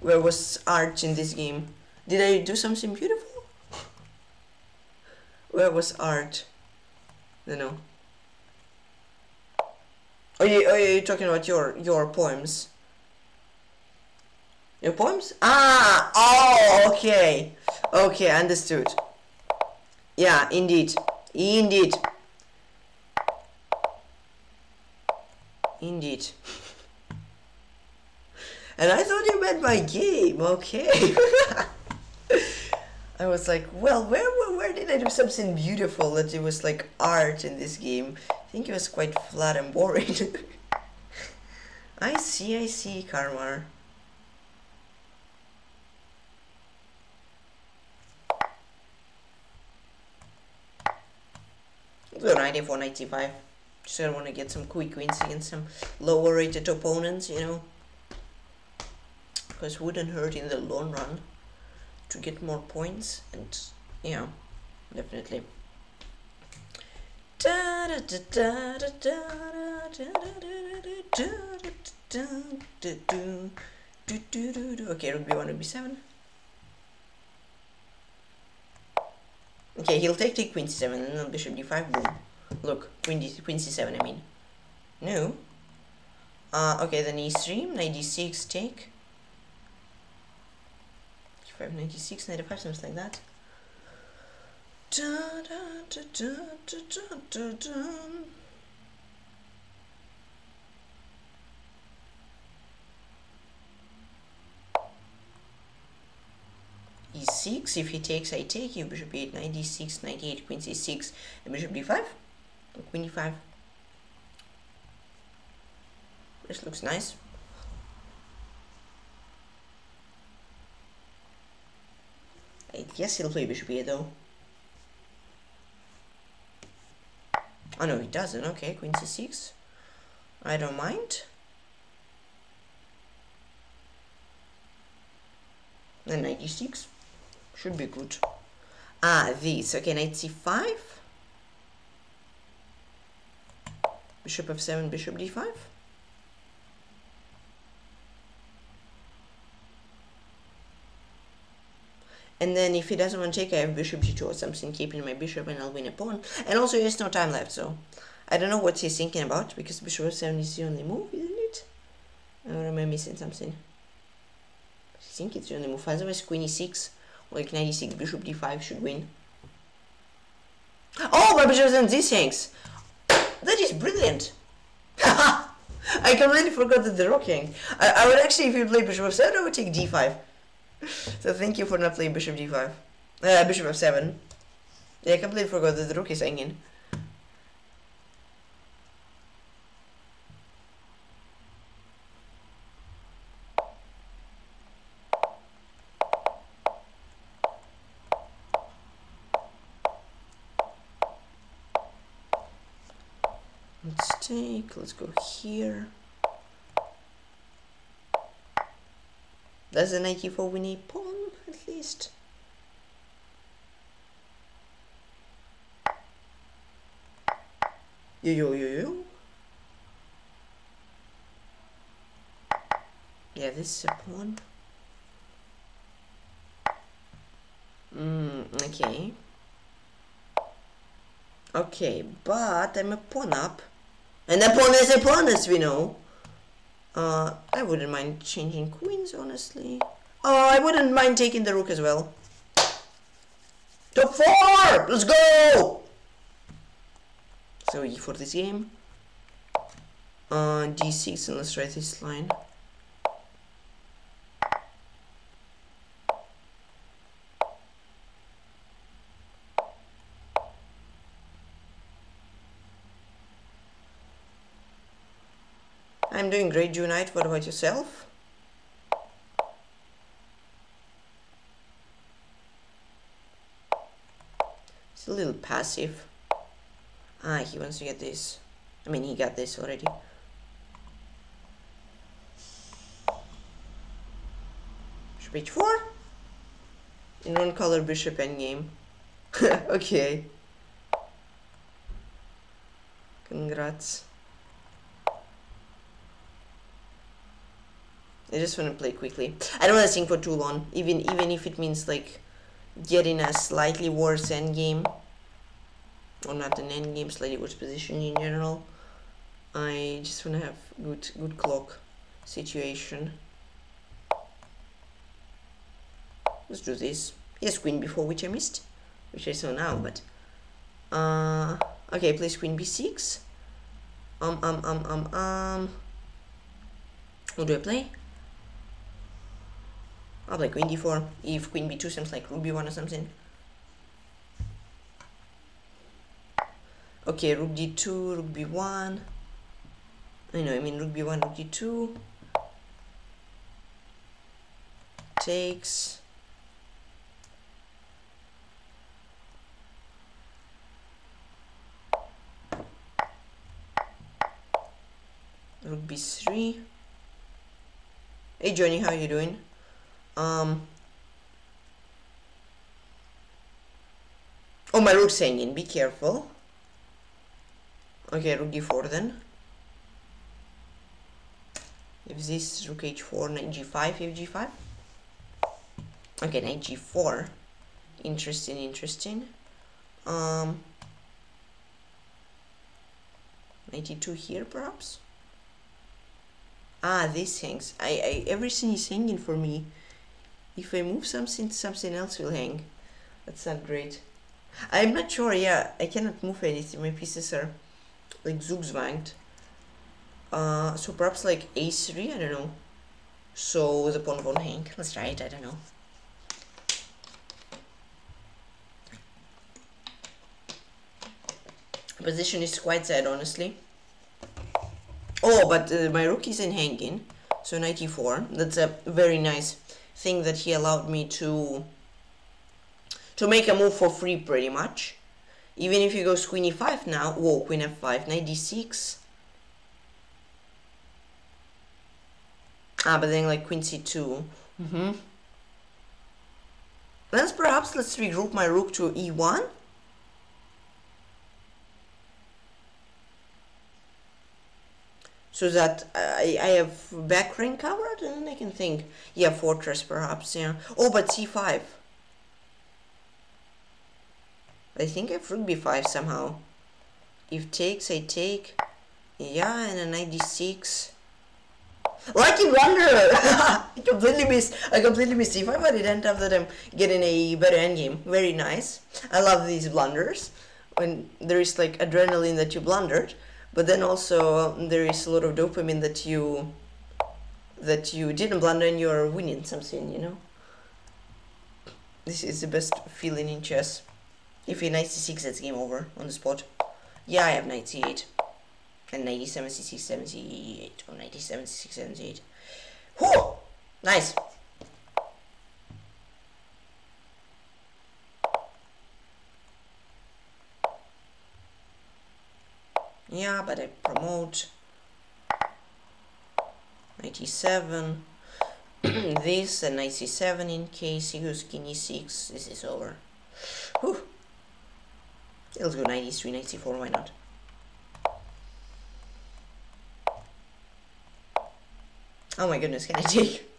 Where was art in this game? Did I do something beautiful? Where was art? No, no. Are you, are you talking about your your poems? Your poems? Ah! Oh, okay. Okay, understood. Yeah, indeed. Indeed. Indeed. And I thought you meant my game, okay. I was like, well, where, where, where did I do something beautiful that it was like art in this game? I think it was quite flat and boring. I see, I see, Karmar. We're 94, 95. Just so I want to get some quick wins against some lower rated opponents, you know. Because wouldn't hurt in the long run to get more points and yeah, definitely. Okay, rook b1, rook b7. Okay, he'll take take queen c7 and then bishop d5, boom. Look, queen, d queen c7, I mean. No. Uh, okay, then e3, knight d6, take. E5, knight d6, knight f5, something like that. Da, da, da. e6 if he takes I take. You bishop 8 knight d6 knight 8 queen c6 and bishop d5 queen d5 this looks nice I guess he'll play bishop here though oh no he doesn't okay queen c6 I don't mind then knight d6 should be good. Ah, this. Okay, knight c5. Bishop f7, bishop d5. And then if he doesn't want to take, I have bishop g2 or something, keeping my bishop and I'll win a pawn. And also he has no time left, so I don't know what he's thinking about, because bishop f7 is the only move, isn't it? Or am I missing something? I think it's the only move, otherwise queen e6 like 96 bishop d5 should win oh my bishop and these things that is brilliant I completely forgot that the rocking I, I would actually if you play bishop f7 I would take d5 so thank you for not playing bishop d5 uh, bishop f7 yeah I completely forgot that the rook is hanging. Let's take let's go here that's a 94 we need pawn at least. Yo yo yo yo. Yeah this is a pawn mm, okay. Okay but I'm a pawn up. And the pawn is a pawn, as we know. Uh, I wouldn't mind changing queens, honestly. Oh, I wouldn't mind taking the rook as well. Top four! Let's go! So e for this game. Uh, d6, and let's try this line. Doing. What about yourself? It's a little passive. Ah, he wants to get this. I mean, he got this already. Bishop h4? In one color bishop endgame. okay. Congrats. I just want to play quickly. I don't want to think for too long, even even if it means like getting a slightly worse endgame, or not an endgame, slightly worse position in general. I just want to have good good clock situation. Let's do this. Yes, queen before, which I missed, which I saw now, but uh, okay, place queen b6. Um um um um um. What do I play? I'll play queen d4, if queen b2 seems like rook b1 or something. Okay, rook d2, rook b1. I know, I mean rook b1, rook d2. Takes. Rook b3. Hey Johnny, how you doing? Um. Oh, my rook's hanging. Be careful. Okay, rook d4 then. If this rook h4, knight g5, if g5. Okay, knight g4. Interesting, interesting. Um, 92 here, perhaps? Ah, this hangs. I, I, everything is hanging for me. If I move something, something else will hang. That's not great. I'm not sure, yeah, I cannot move anything. My pieces are like zugzwanged. Uh, so perhaps like a3, I don't know. So the pawn won't hang. Let's try it, I don't know. Position is quite sad, honestly. Oh, but uh, my rook isn't hanging. So 94. That's a very nice thing that he allowed me to to make a move for free pretty much. Even if you go queen e5 now, whoa, queen f5, knight d6. Ah, but then like queen c2. Mm -hmm. Let's perhaps let's regroup my rook to e1. So that I, I have back rank covered and then I can think, yeah, fortress perhaps, yeah. Oh, but c5. I think I rook b5 somehow. If takes, I take. Yeah, and knight d6. Lucky blunder! I completely missed. I completely missed c5, but it ended up that I'm getting a better endgame. Very nice. I love these blunders when there is like adrenaline that you blundered, but then also um, there is a lot of dopamine that you that you didn't blunder and you're winning something. You know. This is the best feeling in chess. If you're 96, that's game over on the spot. Yeah, I have 98. And 97, 76, 78. Or 97, 76, 78. Whew! Nice! Yeah, but I promote 97 this and 97 in case he goes skinny 6 this is over Whew. Let's go 93, 94, why not? Oh my goodness, can I take?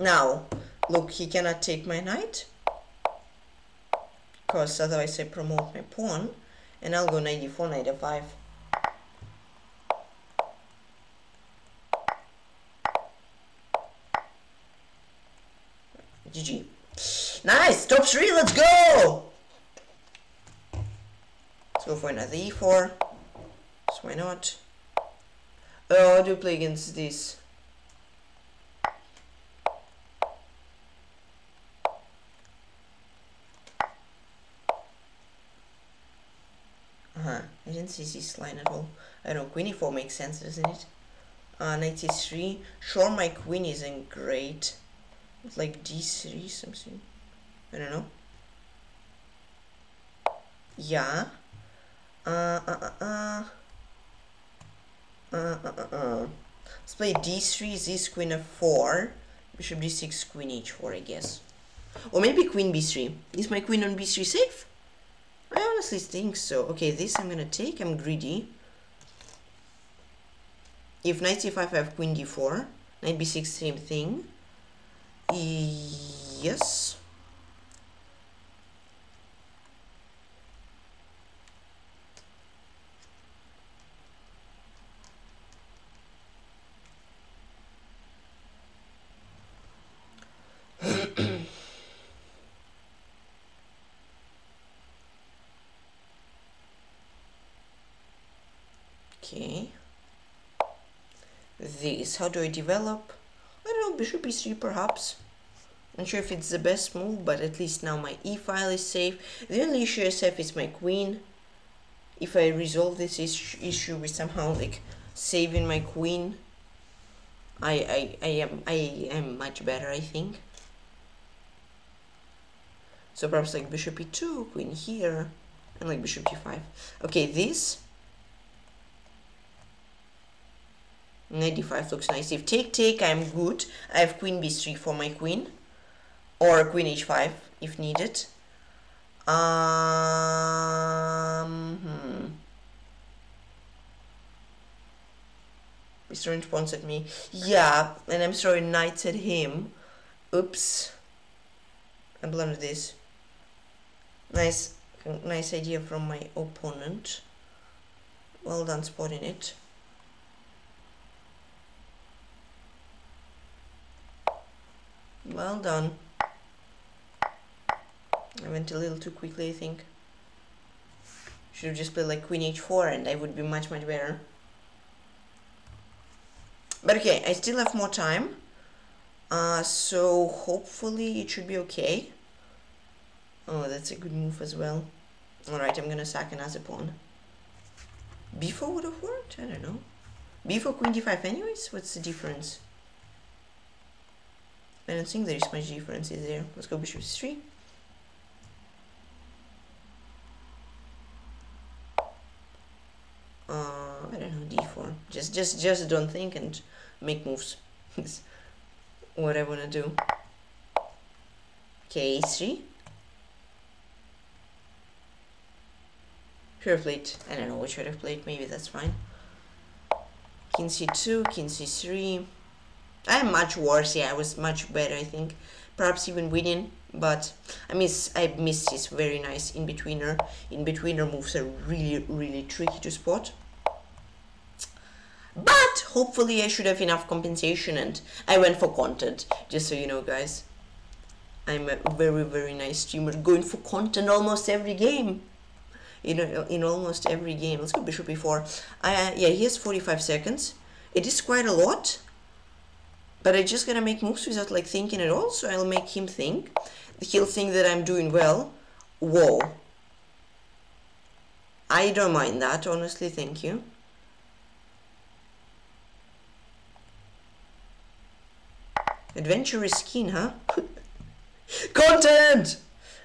Now, look, he cannot take my knight. Because otherwise I promote my pawn. And I'll go 94, 95. GG. Nice! Top 3, let's go! Let's go for another e4. So why not? Oh, how do play against this? Uh-huh, I didn't see line at all. I don't know, queen e4 makes sense, doesn't it? Uh, 93. Sure, my queen isn't great. Like d3 something. I don't know. Yeah. Uh, uh, uh, uh. Uh, uh, uh, uh. Let's play d3, this queen f4, bishop d6, queen h4, I guess. Or maybe queen b3. Is my queen on b3 safe? Honestly think so. Okay, this I'm gonna take. I'm greedy. If knight c5, I have queen d4. Knight b6, same thing. Yes. okay this how do I develop? I don't know bishop e3 perhaps. Not sure if it's the best move but at least now my e file is safe. The only issue I have is my queen. If I resolve this issue with somehow like saving my queen I, I, I am I am much better I think. So perhaps like bishop e2 queen here and like bishop g5 okay this knight d5 looks nice if take take i'm good i have queen b3 for my queen or queen h5 if needed um hmm. Mr. Inch at me. Yeah, and I'm sorry, knights at him. Oops. I blundered this. Nice, nice idea from my opponent. Well done spotting it. Well done. I went a little too quickly, I think. Should have just played like queen h4 and I would be much, much better. But okay, I still have more time. Uh, so hopefully it should be okay. Oh, that's a good move as well. Alright, I'm gonna sack another pawn. b4 would have worked? I don't know. b4 queen d5 anyways? What's the difference? I don't think there is much difference, is there? Let's go bishop c3. Uh, I don't know, d4. Just, just, just don't think and make moves. what I wanna do. Okay, a3. Should have played, I don't know what should have played, maybe that's fine. King c2, king c3. I'm much worse, yeah, I was much better, I think. Perhaps even winning, but I miss I miss this very nice in-betweener. In-betweener moves are really, really tricky to spot. But hopefully I should have enough compensation and I went for content, just so you know guys. I'm a very, very nice streamer going for content almost every game. In, in almost every game. Let's go bishop e4. Uh, yeah, he has 45 seconds. It is quite a lot. But I'm just gonna make moves without like thinking at all. So I'll make him think. He'll think that I'm doing well. Whoa. I don't mind that, honestly, thank you. Adventurous skin, huh? Content!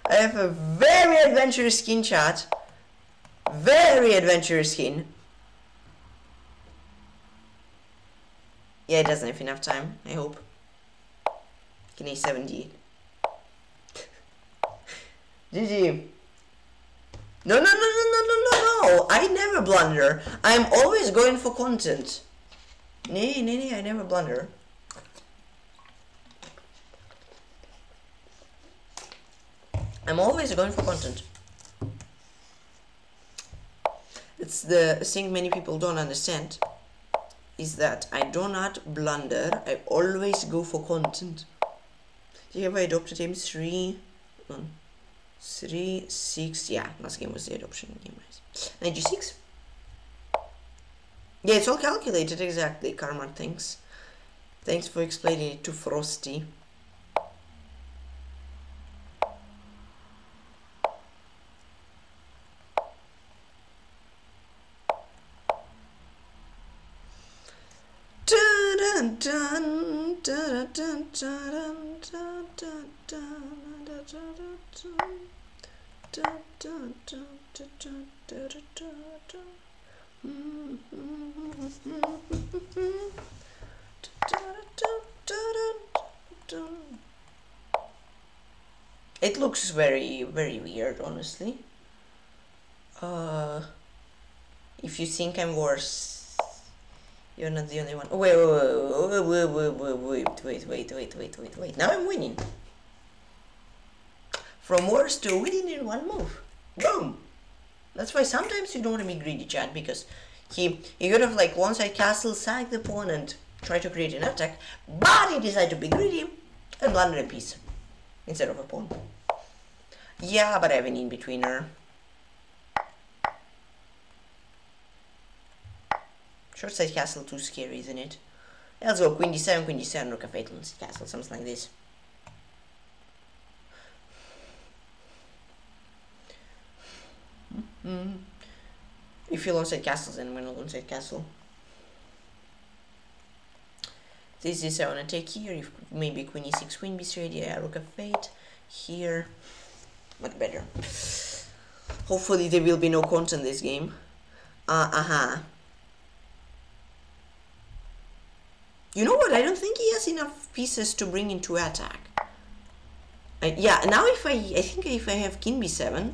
I have a very adventurous skin chat. Very adventurous skin. Yeah, it doesn't have enough time, I hope. Can a70. GG. No, no, no, no, no, no, no, no. I never blunder. I'm always going for content. Nay, nay, nay, I never blunder. I'm always going for content. It's the thing many people don't understand is that I do not blunder. I always go for content. Have I adopted him? Three, one, three, six. Yeah, last game was the adoption game. 96. Yeah, it's all calculated exactly. Karma, thanks. Thanks for explaining it to Frosty. It looks very, very weird, honestly. Uh, if you think I'm worse you're not the only one. Oh, wait, wait, wait, wait, wait, wait, wait, wait, wait, wait, wait. Now I'm winning. From worse to winning in one move. Boom. That's why sometimes you don't want to be greedy, chat, because he he could have like one side castle, sack the pawn, and try to create an attack, but he decided to be greedy and blunder a piece instead of a pawn. Yeah, but I have an in-betweener. Short side castle too scary, isn't it? Let's go queen d7, queen d7, rook f8, castle, something like this. Mm -hmm. If you onside castles, then I'm gonna onside castle. This is I wanna take here, if maybe queen e6, queen b3, yeah, rook f8, here, much better. Hopefully there will be no content in this game. Uh, uh-huh. You know what? I don't think he has enough pieces to bring into attack. I, yeah, now if I, I think if I have king b7,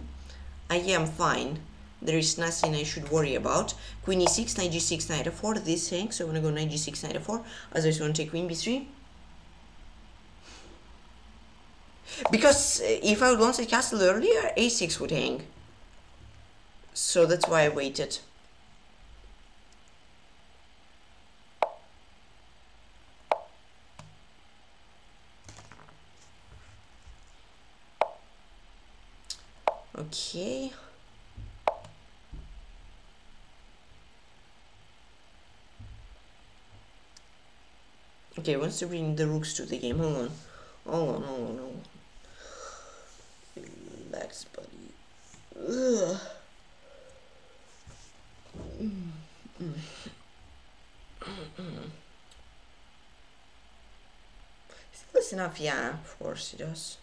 I am fine. There is nothing I should worry about. Queen e6, knight g6, knight f4, this hangs, so I'm gonna go knight g6, knight f4. Otherwise, I want to take queen b3. Because uh, if I would want to castle earlier, a6 would hang. So that's why I waited. Okay. Okay, wants to bring the rooks to the game. Hold on. Hold on, hold on, hold on. Relax, buddy. Ugh. Still enough, yeah, of course he does.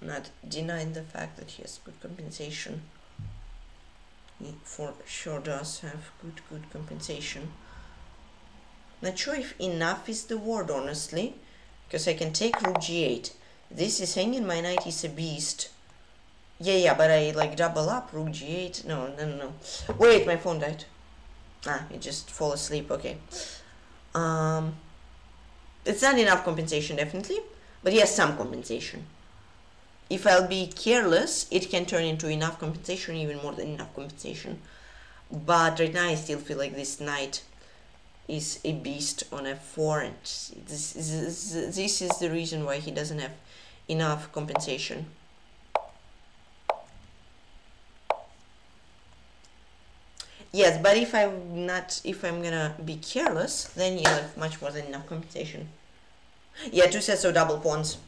not denying the fact that he has good compensation. He for sure does have good, good compensation. Not sure if enough is the word, honestly, because I can take rook g8. This is hanging, my knight is a beast. Yeah, yeah, but I like double up, rook g8. No, no, no. Wait, my phone died. Ah, it just fall asleep, okay. Um, it's not enough compensation, definitely, but yes, some compensation if I'll be careless, it can turn into enough compensation, even more than enough compensation. But right now I still feel like this knight is a beast on f4 and this, this, this is the reason why he doesn't have enough compensation. Yes, but if I'm not, if I'm gonna be careless, then you have much more than enough compensation. Yeah, two sets of double pawns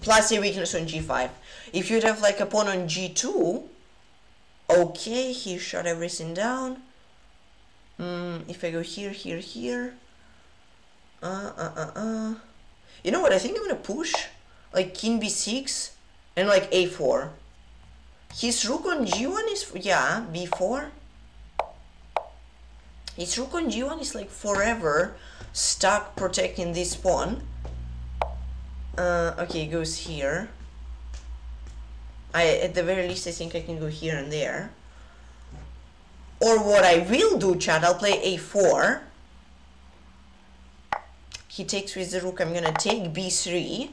plus a weakness on g5. If you'd have like a pawn on g2, okay, he shut everything down. Mm, if I go here, here, here, uh, uh, uh, uh. You know what, I think I'm gonna push, like king b6 and like a4. His rook on g1 is, yeah, b4. His rook on g1 is like forever stuck protecting this pawn. Uh, okay, it goes here. I, at the very least, I think I can go here and there. Or what I will do, chat, I'll play a4. He takes with the rook, I'm gonna take b3.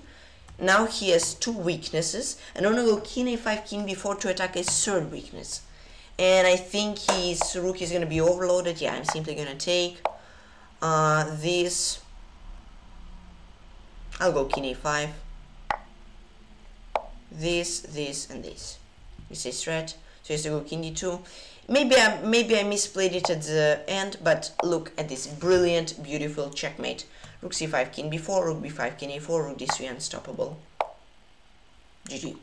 Now he has two weaknesses. And I'm gonna go king a5, king b4 to attack his third weakness. And I think his rook is gonna be overloaded. Yeah, I'm simply gonna take uh, this I'll go king a5 this this and this this is threat so has to go king d2 maybe I maybe I misplayed it at the end but look at this brilliant beautiful checkmate rook c5 king b4 rook b5 king a4 rook d3 unstoppable GG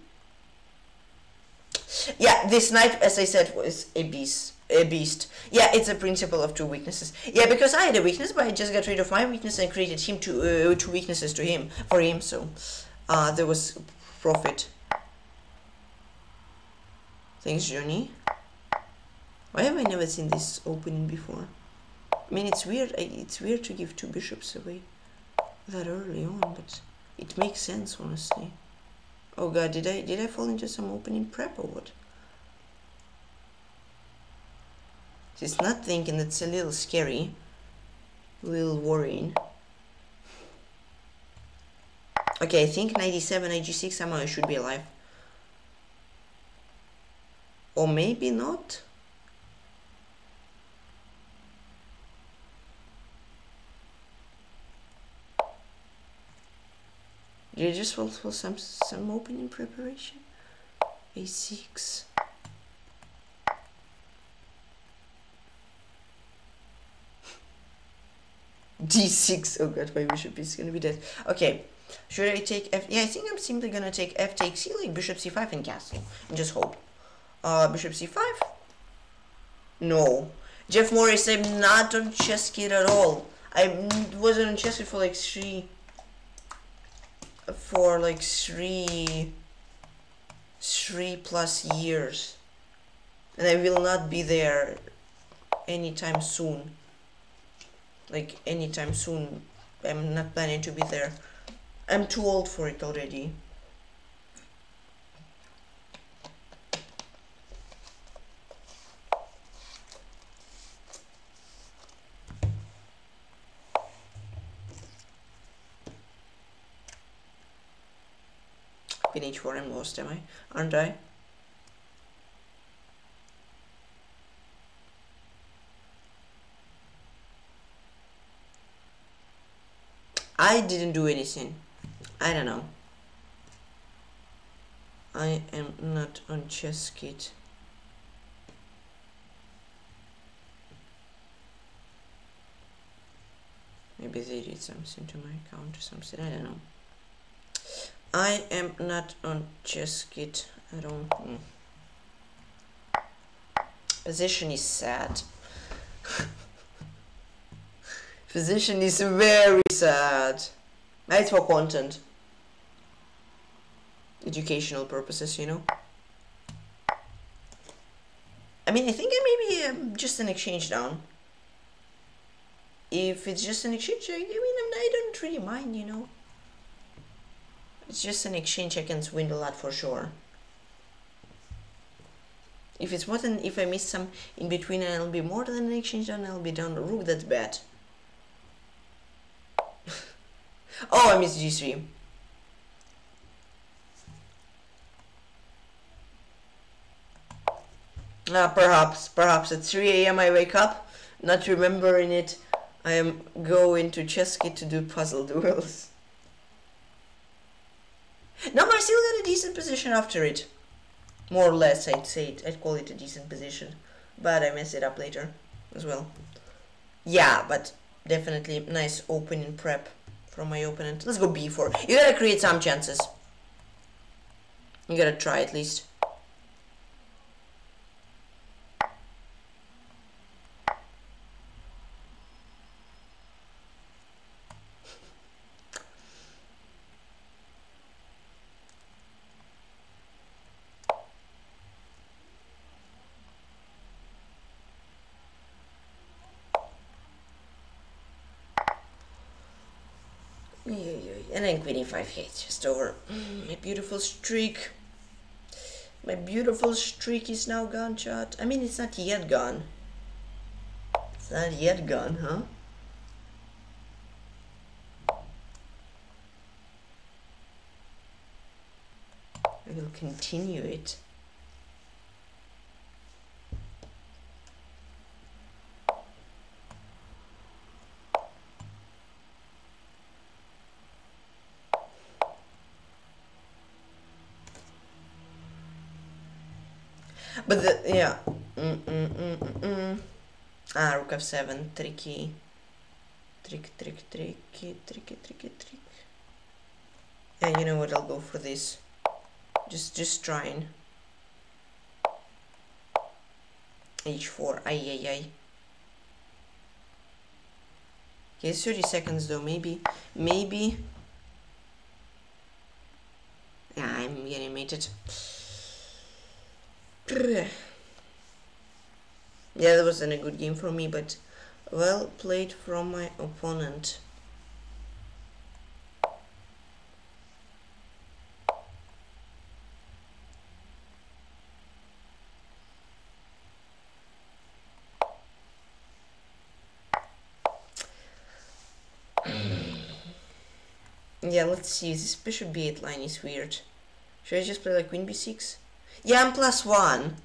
yeah this knight as I said was a beast a beast. Yeah, it's a principle of two weaknesses. Yeah, because I had a weakness, but I just got rid of my weakness and created him two uh, two weaknesses to him for him. So uh, there was profit. Thanks, Johnny. Why have I never seen this opening before? I mean, it's weird. It's weird to give two bishops away that early on, but it makes sense, honestly. Oh God, did I did I fall into some opening prep or what? She's not thinking it's a little scary, a little worrying. Okay, I think 97, IG6, somehow I should be alive. Or maybe not. I just fall for some some opening preparation? A6. d6 oh god my bishop is gonna be dead. Okay should I take f yeah I think I'm simply gonna take f take c like bishop c5 and castle and just hope. Uh bishop c5 no. Jeff Morris I'm not on ChessKid at all. I wasn't on ChessKid for like three for like three three plus years and I will not be there anytime soon like anytime soon. I'm not planning to be there. I'm too old for it already. Queen h4, I'm lost, am I? Aren't I? I didn't do anything. I don't know. I am not on ChessKid. Maybe they did something to my account or something. I don't know. I am not on ChessKid at all. Mm. Position is sad. Position is very sad. It's for content. Educational purposes, you know. I mean, I think I maybe um, just an exchange down. If it's just an exchange, I mean, I don't really mind, you know. It's just an exchange I can win a lot for sure. If it's more than, if I miss some in between and I'll be more than an exchange then I'll be down the rook, that's bad. oh, I missed g3. Ah, perhaps, perhaps at 3 a.m. I wake up, not remembering it. I am going to Chesky to do puzzle duels. No, I still got a decent position after it. More or less, I'd say it. I'd call it a decent position. But I mess it up later as well. Yeah, but definitely nice opening prep from my opponent. Let's go b4. You gotta create some chances. You gotta try at least. And then e5 hits just over. my beautiful streak. My beautiful streak is now gone, chat. I mean, it's not yet gone. It's not yet gone, huh? I will continue it. But the, yeah. Mm, mm, mm, mm, mm. ah, rook f7, tricky. Trick, trick, tricky, tricky, tricky, trick. Yeah, you know what, I'll go for this. Just, just trying. h4, ay, ay, ay. Okay, 30 seconds though, maybe, maybe. Yeah, I'm getting mated. Yeah, that wasn't a good game for me, but well played from my opponent. yeah, let's see, this bishop b8 line is weird. Should I just play like queen b6? Yeah, I'm plus one.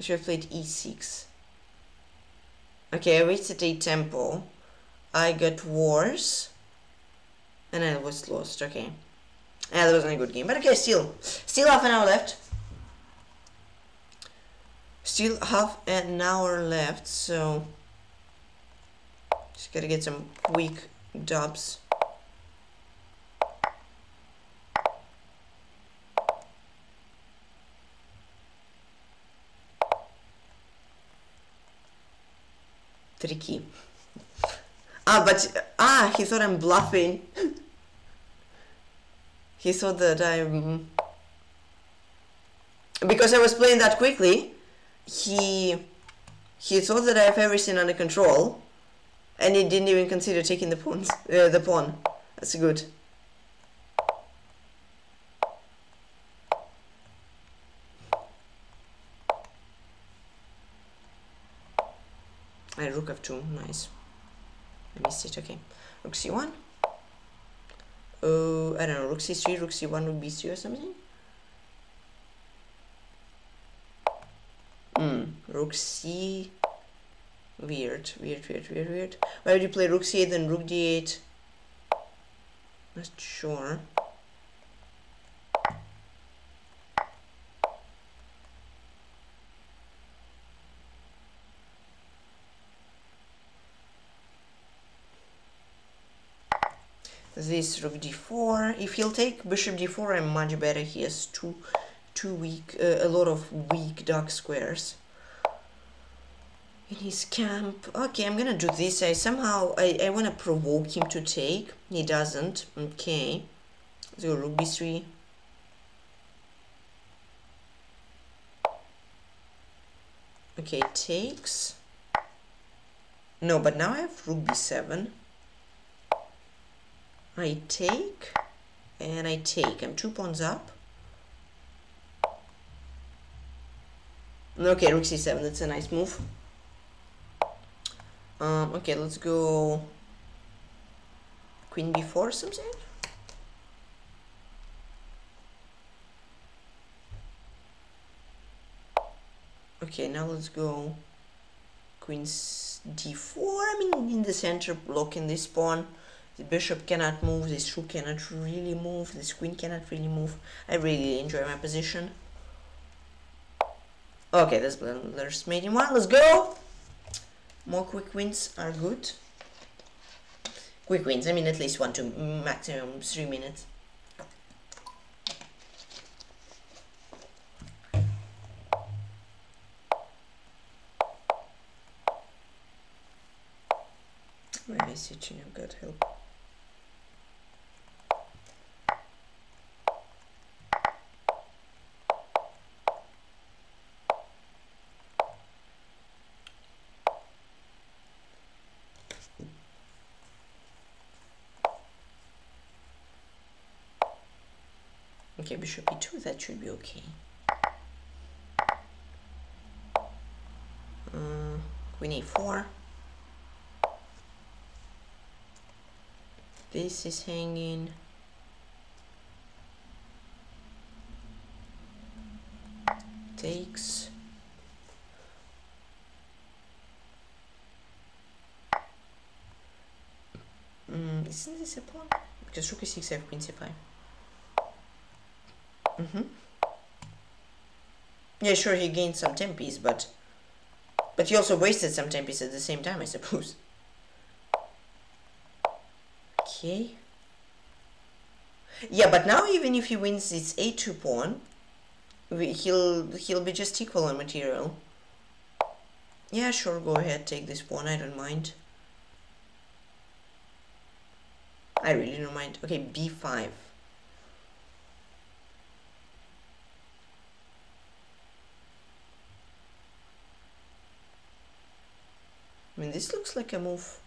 Should have played e6. Okay, I wasted a tempo. I got wars. And I was lost, okay. Yeah, that wasn't a good game. But okay, still. Still half an hour left. Still half an hour left, so... Just gotta get some quick dubs. Tricky. Ah, but ah, he thought I'm bluffing. he thought that I'm because I was playing that quickly. He He thought that I have everything under control, and he didn't even consider taking the pawns, uh, the pawn. That's good. I rook f2, nice. I missed it, okay. Rook c1. Uh, I don't know, rook c3, rook c1, rook b3 or something? Hmm, rook c... Weird, weird, weird, weird, weird. Why would you play rook c8 then rook d8? Not sure. This rook d4 if he'll take bishop d4 i'm much better. He has two two weak uh, a lot of weak dark squares in his camp. Okay i'm gonna do this. I somehow i, I want to provoke him to take. He doesn't. Okay. Let's go rook b3 okay takes. No but now i have rook b7 I take and I take. I'm two pawns up. Okay, rook c7, that's a nice move. Um, okay, let's go queen b4 something. Okay, now let's go queen d4. I mean, in the center, blocking this pawn. The bishop cannot move, this rook cannot really move, this queen cannot really move. I really enjoy my position. Okay, blender's made in one. Let's go! More quick wins are good. Quick wins, I mean at least one to maximum three minutes. Where is it? You know, God help. Okay, bishop e2, that should be okay. Uh, queen e4. This is hanging. Takes. Mm, isn't this a pawn? Because rook e6, I have queen c5. Mm-hmm. Yeah, sure, he gained some tempies, but... But he also wasted some tempies at the same time, I suppose. Okay. Yeah, but now even if he wins this a2 pawn, he'll he'll be just equal on material. Yeah, sure, go ahead, take this pawn, I don't mind. I really don't mind. Okay, b5. I mean, this looks like a move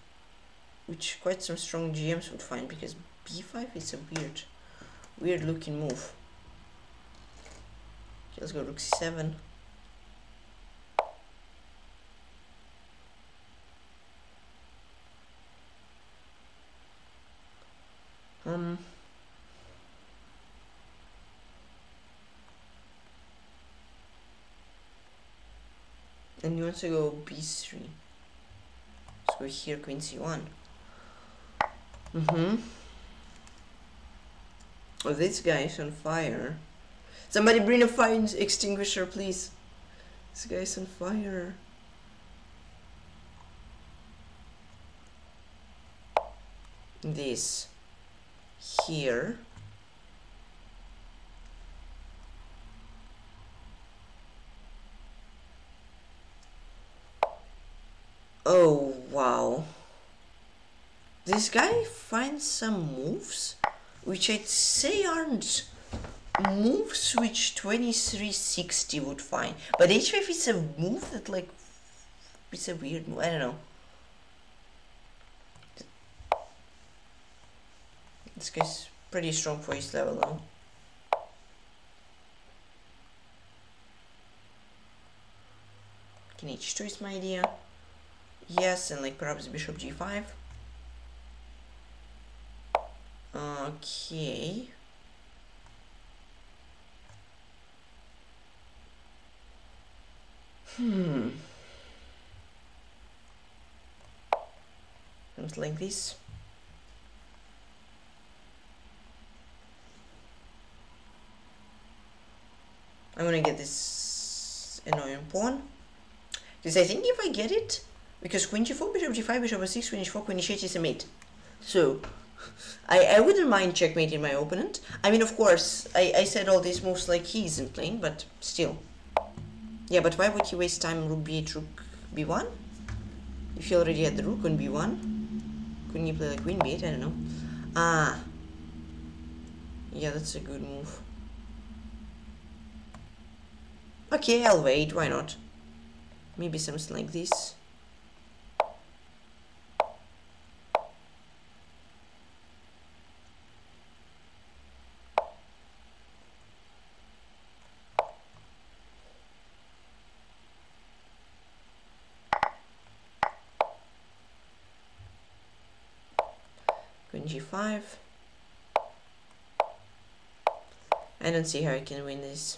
which quite some strong GMs would find because b5 is a weird, weird looking move. Okay, let's go rook c7. Um. And you want to go b3. Let's here, queen c1. Mm-hmm. Oh, this guy is on fire. Somebody bring a fire extinguisher, please. This guy is on fire. This here. Oh, wow. This guy finds some moves which I'd say aren't moves which 2360 would find. But h5 is a move that like it's a weird move. I don't know. This guy's pretty strong for his level though. King h2 is my idea. Yes, and like perhaps bishop g5. Okay. Hmm. Something like this. I'm gonna get this annoying pawn. Because I think if I get it, because queen g4, bishop g5, bishop f6, queen h4, queen h8 is a mate. So, I, I wouldn't mind checkmating my opponent. I mean, of course, I, I said all these moves like he isn't playing, but still. Yeah, but why would he waste time rook b8, rook b1? If he already had the rook on b1, couldn't he play like queen b8? I don't know. Ah. Yeah, that's a good move. Okay, I'll wait, why not? Maybe something like this. Queen g5. I don't see how I can win this.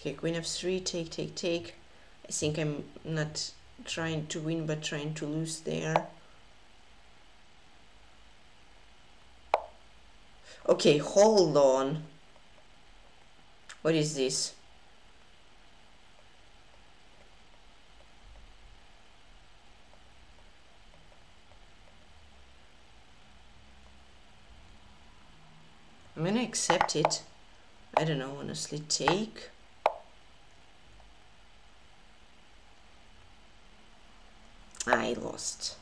Okay, queen f3, take, take, take. I think I'm not trying to win, but trying to lose there. Okay, hold on. What is this? I'm gonna accept it. I don't know, honestly, take. I lost.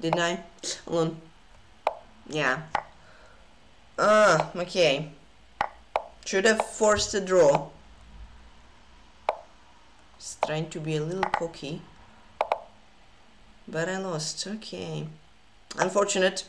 Didn't I? On. Yeah. Ah, okay. Should have forced a draw. Just trying to be a little cocky. But I lost. Okay. Unfortunate.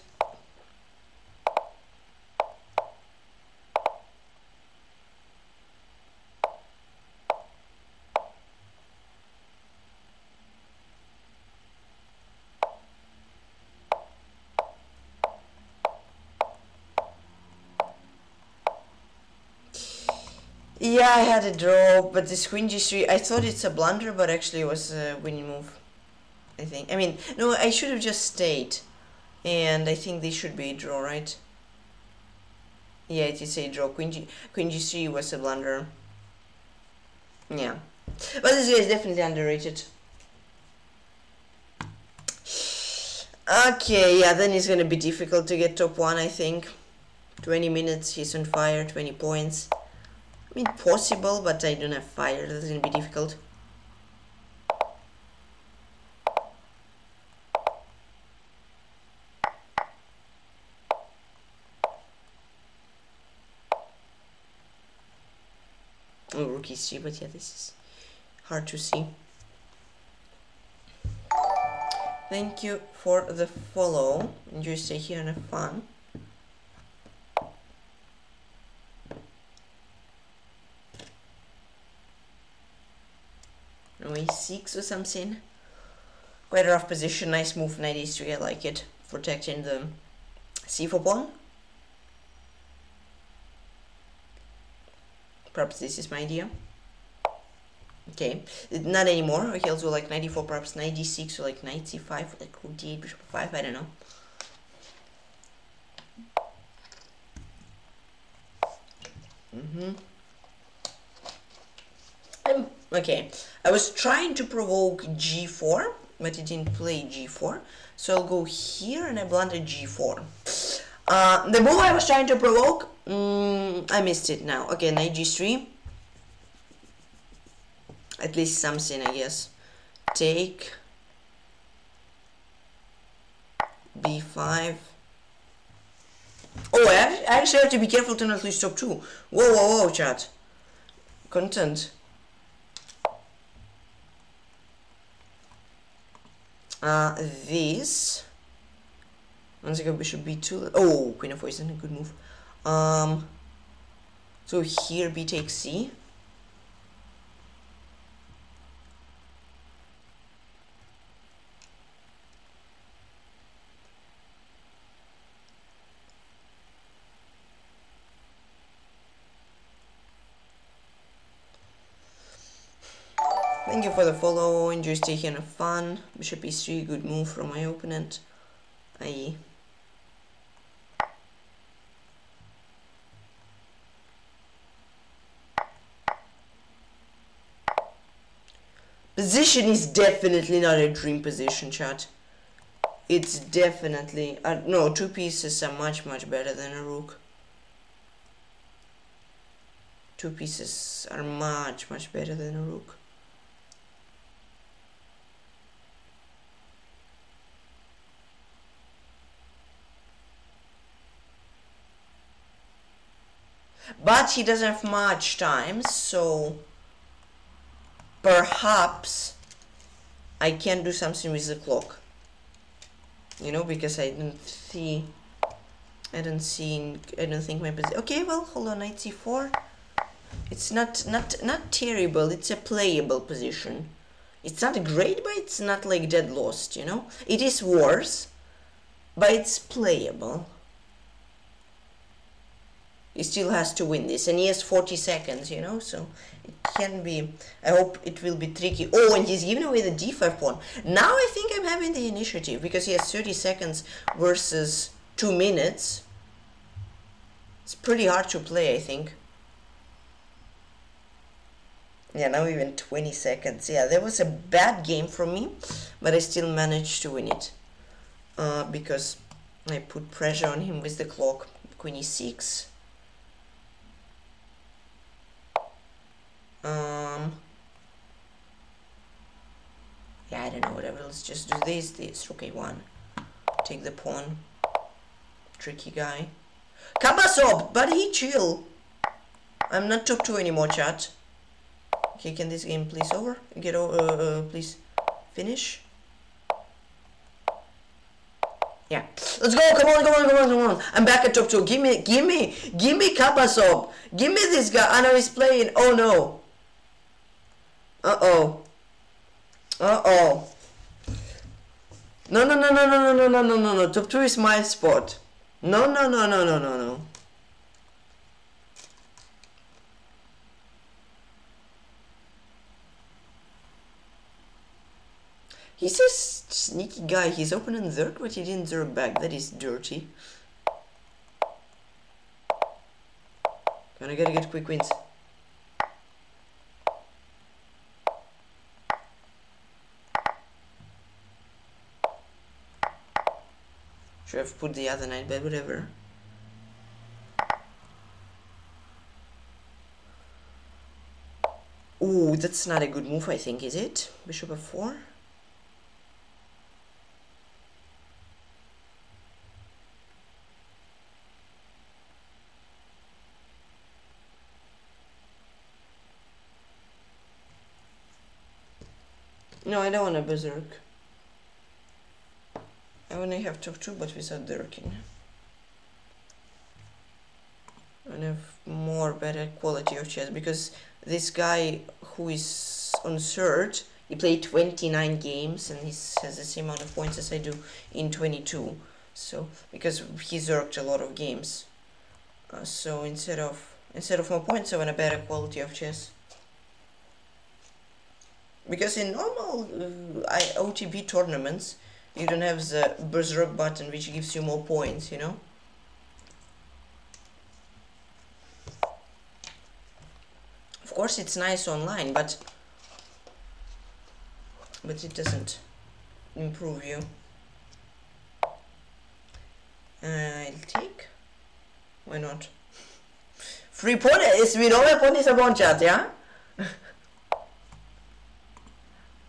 Yeah, I had a draw, but this queen g3, I thought it's a blunder, but actually it was a winning move. I think. I mean, no, I should have just stayed. And I think this should be a draw, right? Yeah, it is a draw. Queen, G, queen g3 was a blunder. Yeah. But this guy is definitely underrated. Okay, yeah, then it's gonna be difficult to get top one, I think. 20 minutes, he's on fire, 20 points. I mean, possible, but I don't have fire. That's gonna be difficult. Oh, rookie see, but yeah, this is hard to see. Thank you for the follow. You stay here and have fun. E6 or something. Quite a rough position, nice move, knight e3, I like it. Protecting the c4 pawn. Perhaps this is my idea. Okay, not anymore. Okay, do like 94, perhaps knight d6 or like knight c5, like rook d8, bishop 5, I don't know. Mm-hmm. Okay, I was trying to provoke g4, but it didn't play g4. So I'll go here and I blundered g4. Uh, the move I was trying to provoke, mm, I missed it now. Okay, knight g3. At least something, I guess. Take b5. Oh, I actually have to be careful to not lose top 2. Whoa, whoa, whoa, chat. Content. Uh, this. Once again, bishop b2. Oh, queen f4 isn't a good move. Um, so here b takes c. Thank you for the taking a fun. Bishop e3, good move from my opponent. I Position is definitely not a dream position, chat. It's definitely... Uh, no, two pieces are much, much better than a rook. Two pieces are much, much better than a rook. But he doesn't have much time, so perhaps I can do something with the clock. You know, because I didn't see, I don't see, I don't think my position. Okay, well, hold on, knight c4. It's not not not terrible. It's a playable position. It's not great, but it's not like dead lost. You know, it is worse, but it's playable. He still has to win this, and he has 40 seconds. You know, so it can be. I hope it will be tricky. Oh, and he's giving away the d5 pawn. Now I think I'm having the initiative because he has 30 seconds versus two minutes. It's pretty hard to play, I think. Yeah, now even 20 seconds. Yeah, that was a bad game for me, but I still managed to win it. Uh, because I put pressure on him with the clock. Queen e6. Um, yeah, I don't know, whatever. Let's just do this, this. Okay, one. Take the pawn. Tricky guy. Kabasov, but he chill. I'm not top two anymore, chat. Okay, can this game please over? Get over, uh, uh, please finish. Yeah, let's go. Come on, come on, come on, come on. I'm back at top two. Give me, give me, give me Kapasov. Give me this guy. I know he's playing. Oh no. Uh oh. Uh oh. No, no, no, no, no, no, no, no, no, no. Top two is my spot. No, no, no, no, no, no, no. He's a sneaky guy. He's opening Zerg, but he didn't Zerg back. That is dirty. Gonna gotta get quick wins. Should have put the other knight, but whatever. Ooh, that's not a good move, I think, is it? Bishop f4? No, I don't want a berserk. I only have top 2 but without dirking. I have more better quality of chess because this guy who is on third, he played 29 games and he has the same amount of points as I do in 22. So because he zerked a lot of games. Uh, so instead of instead of more points, I want a better quality of chess because in normal uh, OTB tournaments you don't have the berserk button which gives you more points you know? Of course it's nice online but but it doesn't improve you. Uh, I'll take. Why not? Free pony is we know a pony is a chat yeah?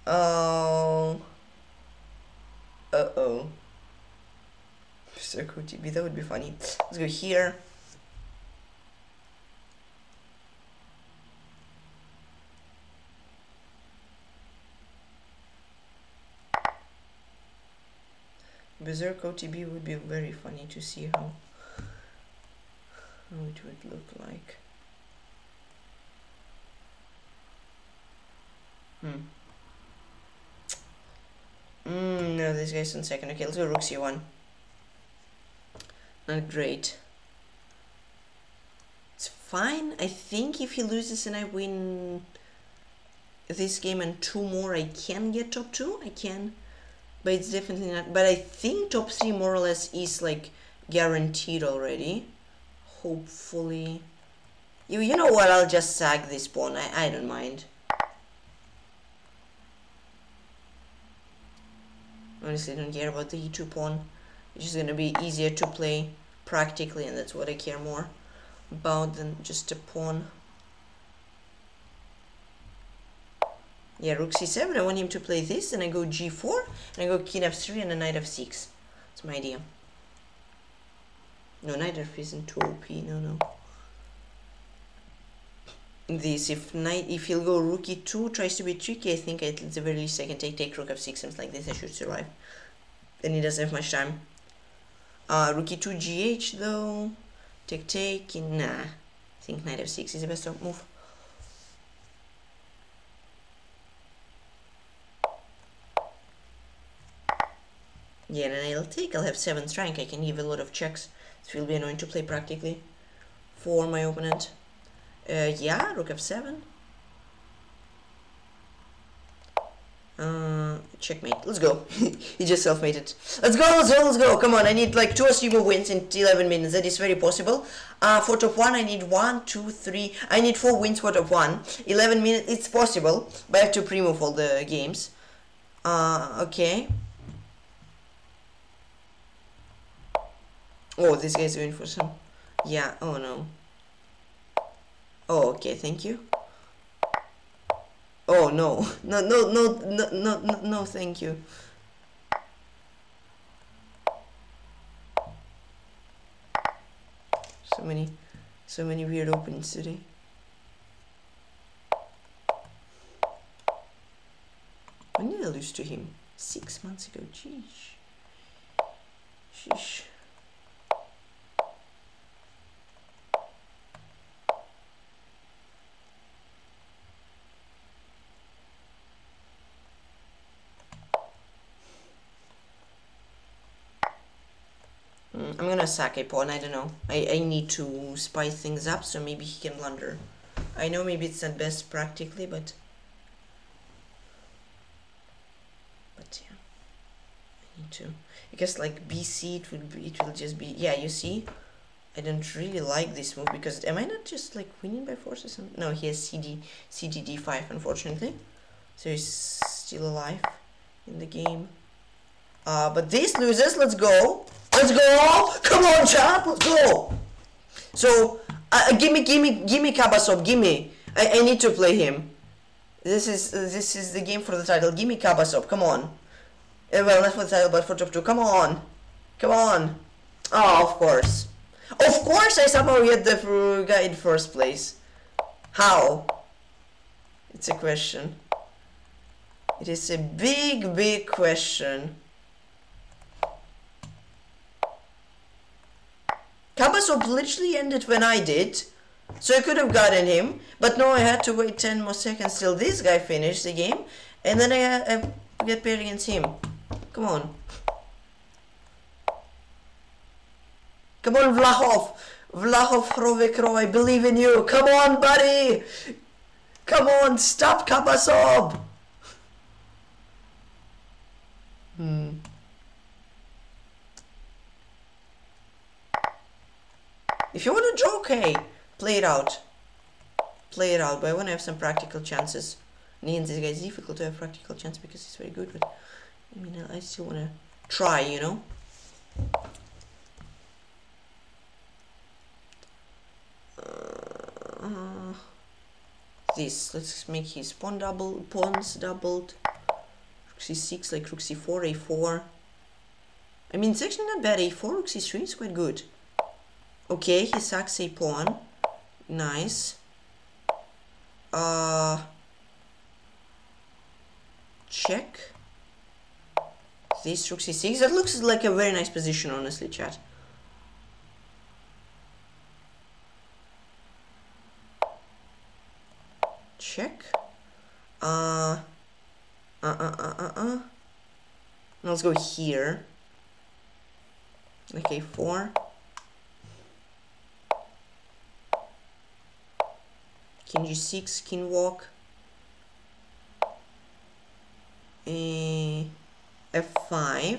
Oh. Uh oh. Circle TB, that would be funny. Let's go here. Berserk OTB would be very funny to see how, how it would look like. Hmm. Mm, no, this guy's on second. Okay, let's go rook c1. Not great. It's fine. I think if he loses and I win this game and two more, I can get top two. I can but it's definitely not but I think top 3 more or less is like guaranteed already hopefully you you know what I'll just sag this pawn I, I don't mind honestly don't care about the e2 pawn it's just gonna be easier to play practically and that's what I care more about than just a pawn Yeah, rook c7, I want him to play this, and I go g4, and I go king f3 and a knight f6. That's my idea. No, knight f isn't too OP, no, no. This, if knight, if he'll go rook e2, tries to be tricky, I think at the very least I can take take rook f6, something like this, I should survive. And he doesn't have much time. Uh, rook e2 gh though, take take, nah. I think knight f6 is the best move. Yeah, and I'll take, I'll have 7 strength, I can give a lot of checks. It will be annoying to play practically for my opponent. Uh, yeah, rook f7. Uh, checkmate. Let's go. he just self-mated. Let's go, let's go, let's go. Come on, I need like two or three more wins in 11 minutes. That is very possible. Uh, for top 1, I need one, two, three. I need 4 wins for top 1. 11 minutes, it's possible. But I have to pre-move all the games. Uh, okay. Oh, this guy's going for some... Yeah, oh no. Oh, okay, thank you. Oh, no. No, no, no, no, no, no, no thank you. So many, so many weird openings today. When did I lose to him? Six months ago, jeez. Sheesh. A pawn, I don't know. I, I need to spice things up, so maybe he can blunder. I know maybe it's not best practically, but... But yeah. I need to... I guess like BC, it would be, it will just be... Yeah, you see? I don't really like this move, because am I not just like winning by force or something? No, he has CD, CDD5, unfortunately. So he's still alive in the game. Uh, but this loses, let's go. Let's go. Come on, champ. Let's go. So, uh, give me, give me, give me Kabasov. Give me. I, I need to play him. This is uh, this is the game for the title. Give me Kabasov. Come on. Uh, well, not for the title, but for top two. Come on. Come on. Oh, of course. Of course, I somehow get the guy in first place. How? It's a question. It is a big, big question. Kabasov literally ended when I did. So I could have gotten him. But no, I had to wait 10 more seconds till this guy finished the game. And then I, I get paired against him. Come on. Come on, Vlahov. Vlahov Hrovekrov, I believe in you. Come on, buddy. Come on, stop Kabasov. Hmm. If you want to draw, okay, play it out. Play it out, but I want to have some practical chances. And this guy, is difficult to have practical chance because he's very good, but I mean, I still want to try, you know? Uh, this, let's make his pawn double, pawns doubled. Rook c6, like rook c4, a4. I mean, it's actually not bad. a4, rook c3 is quite good. Okay, he sacks a pawn. Nice. Uh, check. This rook c6. That looks like a very nice position, honestly, chat. Check. Uh, uh, uh, uh, uh, uh. Let's go here. Okay, four. King g6, king walk. Uh, f5.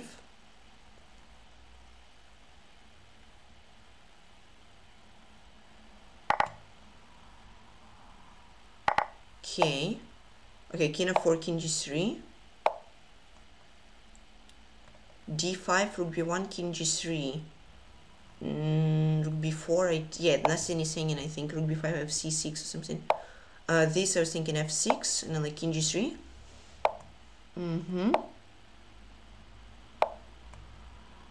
Okay. Okay, king f4, king g3. d5, rook b1, king g3. Mm, rook b4, I, yeah, that's anything, and I think rook b5, f c6 or something. Uh, this I was thinking f6, and then like king g3. Mm-hmm.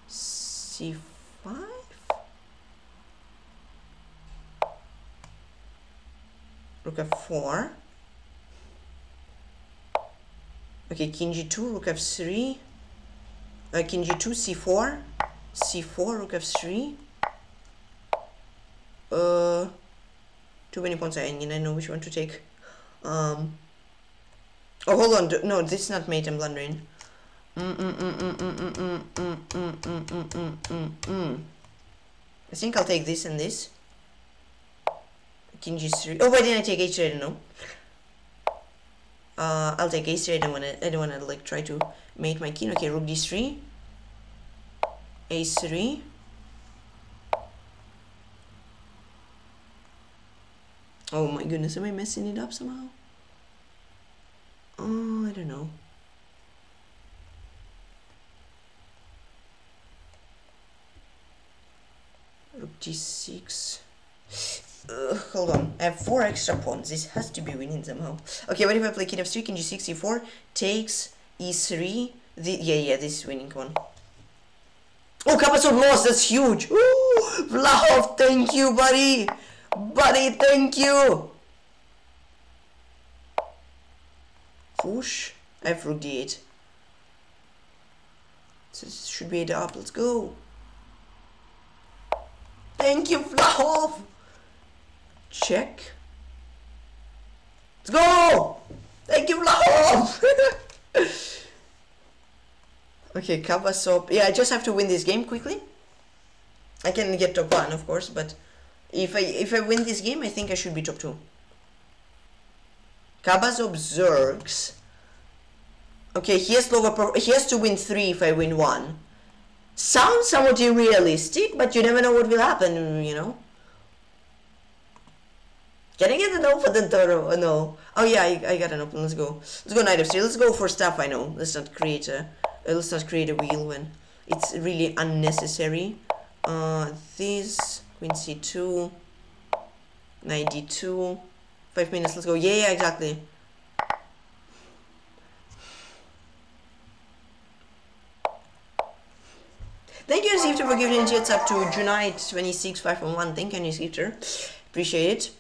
c5? Rook f4. Okay, king g2, rook f3. Uh, king g2, c4 c4 rook f3 uh too many pawns i ending i know which one to take um oh hold on no this is not mate i'm blundering I think I'll take this and this. King g3. Oh, why didn't I take h3? I don't know. Uh, I'll take h3. I don't wanna. I don't wanna like try to mate my king. Okay, rook d3 a3. Oh my goodness, am I messing it up somehow? Oh, I don't know. Rook g6. Ugh, hold on, I have four extra pawns. This has to be winning somehow. Okay, what if I play king f3, king g6, e4, takes e3? The, yeah, yeah, this is winning one. Oh, Kapasov lost. That's huge. Ooh, Vlahov, thank you, buddy. Buddy, thank you. Push. D8. This should be 8 up. Let's go. Thank you, Vlahov. Check. Let's go. Thank you, Vlahov. okay, Kapasov. Yeah, I just have to win this game quickly. I can get top 1, of course, but if I if I win this game, I think I should be top 2. Kabazov Zergs. Okay, he has lower he has to win 3 if I win 1. Sounds somewhat unrealistic, but you never know what will happen, you know. Can I get an open Toro? Oh, no. Oh yeah, I, I got an open. Let's go. Let's go knight f3. Let's go for stuff I know. Let's not create a let's not create a wheel when it's really unnecessary. Uh, this queen c2, knight d2. Five minutes. Let's go. Yeah, yeah, exactly. Thank you, Sifter, for giving jets up to Junite 26 511. Thank you, Sifter. Appreciate it.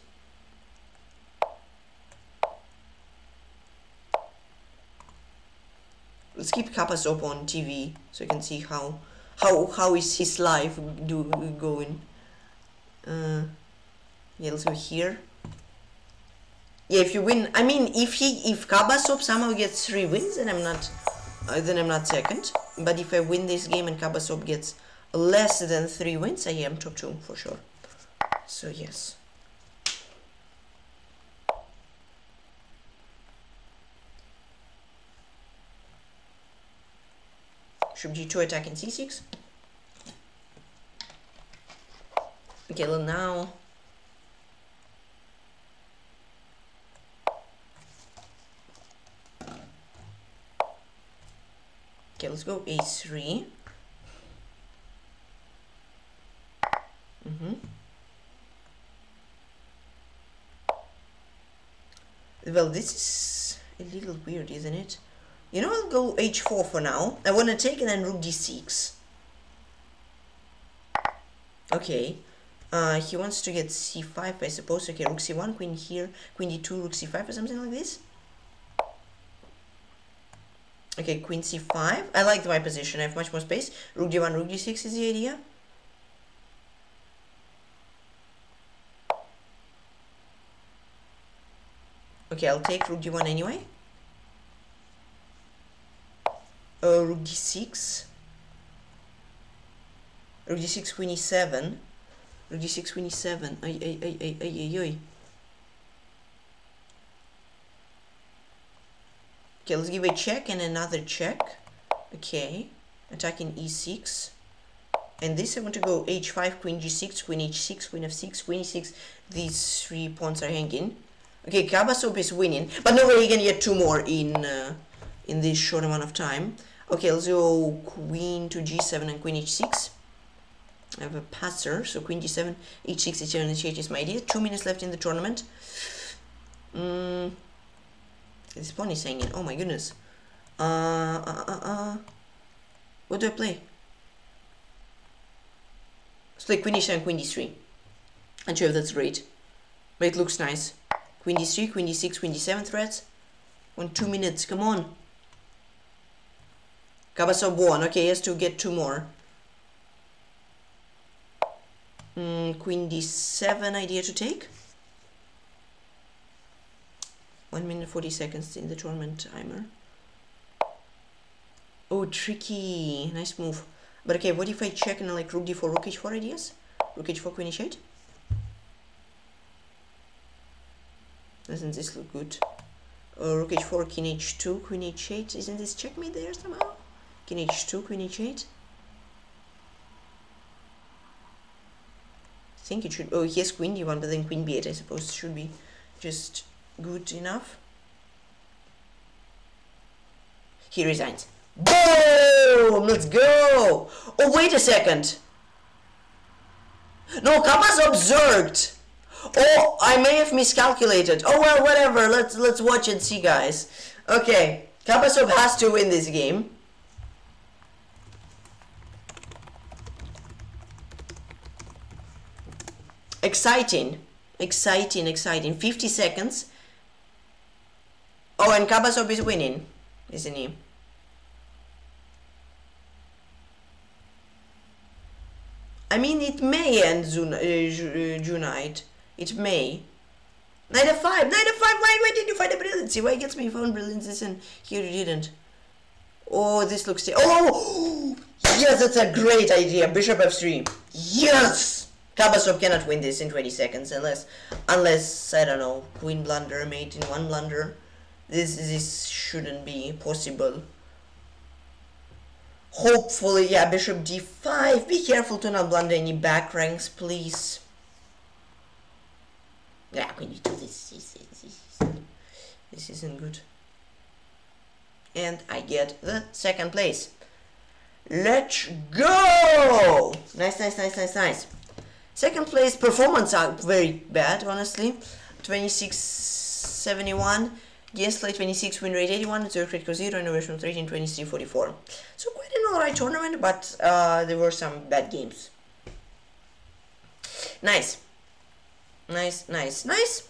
Let's keep Kappas up on TV so you can see how how how is his life do going. Uh, yeah, let's go here. Yeah, if you win, I mean, if he if Kabasov somehow gets three wins, then I'm not, uh, then I'm not second. But if I win this game and Kabasov gets less than three wins, I am top two for sure. So yes. Should g2 attacking c6. Okay, well now Okay, let's go a3. Mm-hmm. Well, this is a little weird, isn't it? You know, I'll go h4 for now. I want to take and then rook d6. Okay. Uh, he wants to get c5, I suppose. Okay, rook c1, queen here, queen d2, rook c5 or something like this. Okay, queen c5. I like my position. I have much more space. Rook d1, rook d6 is the idea. Okay, I'll take rook d1 anyway. Uh, rook d6. Rook d6, queen e7. Rook d6, queen e7. Ay, ay, ay, ay, ay, ay, ay. Okay, let's give a check and another check. Okay, attacking e6. And this I want to go h5, queen g6, queen h6, queen f6, queen e6. These three pawns are hanging. Okay, Kabasov is winning, but no way he can get two more in uh, in this short amount of time. Okay, let's go queen to g7 and queen h6. I have a passer, so queen g7, h6, h7, h8 is my idea. Two minutes left in the tournament. Mm, this pawn is hanging. Oh my goodness. Uh, uh, uh, uh. What do I play? Let's play queen h7, queen d3. I'm sure that's great, but it looks nice. Queen d3, queen d6, queen d7 threats. One, two minutes, come on. Kabasov. Okay, he has to get two more. Mm, queen d7 idea to take. 1 minute 40 seconds in the tournament timer. Oh, tricky. Nice move. But okay, what if I check and like rook d4, rook h4 ideas? Rook h4, queen h8? Doesn't this look good? Uh, rook h4, king h2, queen h8. Isn't this checkmate there somehow? King h2, queen h8. I think it should. Oh, yes, queen d1, but then queen b8, I suppose, should be just good enough. He resigns. Boom! Let's go! Oh, wait a second. No, Kappa's observed. Oh, I may have miscalculated. Oh well, whatever. Let's let's watch and see, guys. Okay, Kapasov has to win this game. Exciting, exciting, exciting. 50 seconds. Oh, and Kapasov is winning, isn't he? I mean, it may end June, uh, Junite. It may. Knight f5 Knight f5 Why, why did you find a brilliancy? Why gets me found brilliancies and here you didn't? Oh, this looks... Oh! Yes, that's a great idea. Bishop f3. Yes! Kabasov cannot win this in 20 seconds unless, unless, I don't know, queen blunder mate in one blunder. This, this shouldn't be possible. Hopefully, yeah, bishop d5. Be careful to not blunder any back ranks, please. Yeah, we need to this. This, this, this isn't good. And I get the second place. Let's go! Nice, nice, nice, nice, nice. Second place performance are very bad, honestly. 2671, Gensler 26, win rate 81, 0 critical 0, innovation rating 2344. So quite an alright tournament, but uh, there were some bad games. Nice. Nice, nice, nice.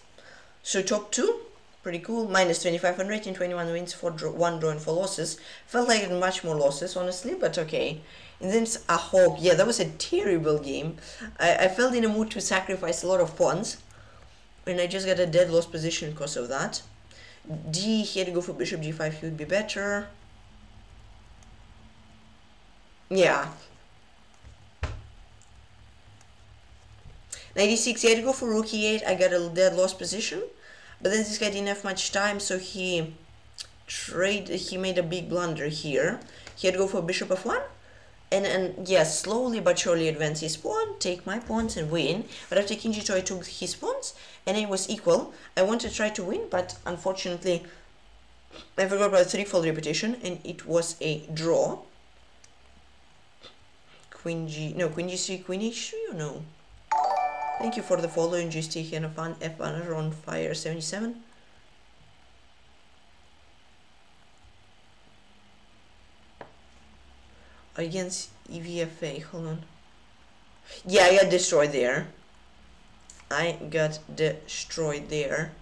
So top two, pretty cool. Minus 2500 rating, 21 wins, for draw, one draw and four losses. Felt like much more losses, honestly, but okay. And then a hog. Yeah, that was a terrible game. I, I felt in a mood to sacrifice a lot of pawns. And I just got a dead lost position because of that. D, he had to go for bishop g5, he would be better. Yeah, 96, he had to go for rook e8, I got a dead lost position. But then this guy didn't have much time, so he trade he made a big blunder here. He had to go for bishop f1. And, and yes, slowly but surely advance his pawn, take my pawns and win. But after king g2 I took his pawns and it was equal. I wanted to try to win, but unfortunately I forgot about threefold repetition and it was a draw. Queen g, no, queen g3, queen h3 or no? Thank you for the following GST and fun F banner on fire 77. Against EVFA. Hold on. Yeah, I got destroyed there. I got destroyed there.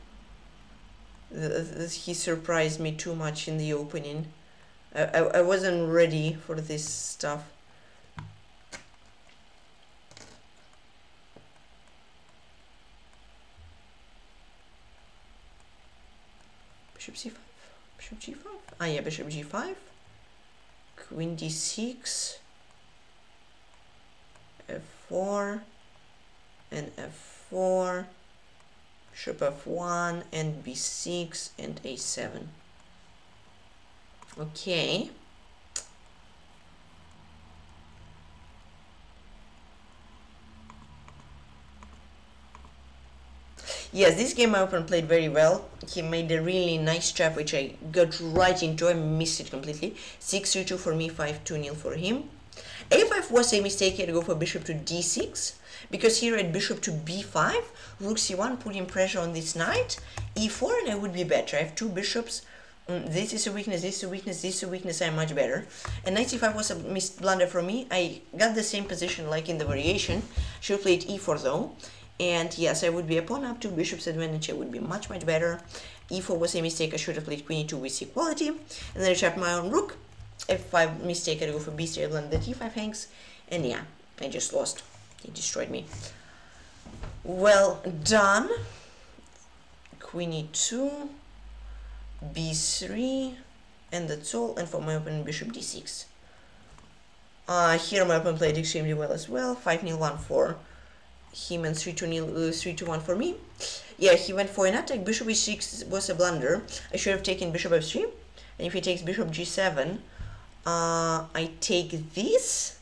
He surprised me too much in the opening. I, I, I wasn't ready for this stuff. Bishop c5. Bishop g5. Ah yeah, bishop g5. Queen d6. f4 and f4 bishop f1 and b6 and a7 okay Yes, this game my opponent played very well. He made a really nice trap which I got right into. I missed it completely. 6-3-2 for me, 5-2 nil for him. a5 was a mistake. He had to go for bishop to d6 because here at bishop to b5, rook c1 putting pressure on this knight, e4 and I would be better. I have two bishops. Mm, this is a weakness, this is a weakness, this is a weakness, I'm much better. And knight c5 was a missed blunder for me. I got the same position like in the variation. Should have played e4 though. And yes, I would be a pawn up to bishop's advantage. I would be much, much better. e4 was a mistake. I should have played queen e2 with equality. And then I trapped my own rook. f5 mistake. I go for b3. I blend the t5 hangs. And yeah, I just lost. He destroyed me. Well done. Queen e2. b3. And that's all. And for my opponent, bishop d6. Uh, here my opponent played extremely well as well. 5 0 1 4 him and 3 to, nil, uh, 3 to 1 for me. Yeah, he went for an attack. Bishop e6 was a blunder. I should have taken bishop f3. And if he takes bishop g7, uh, I take this.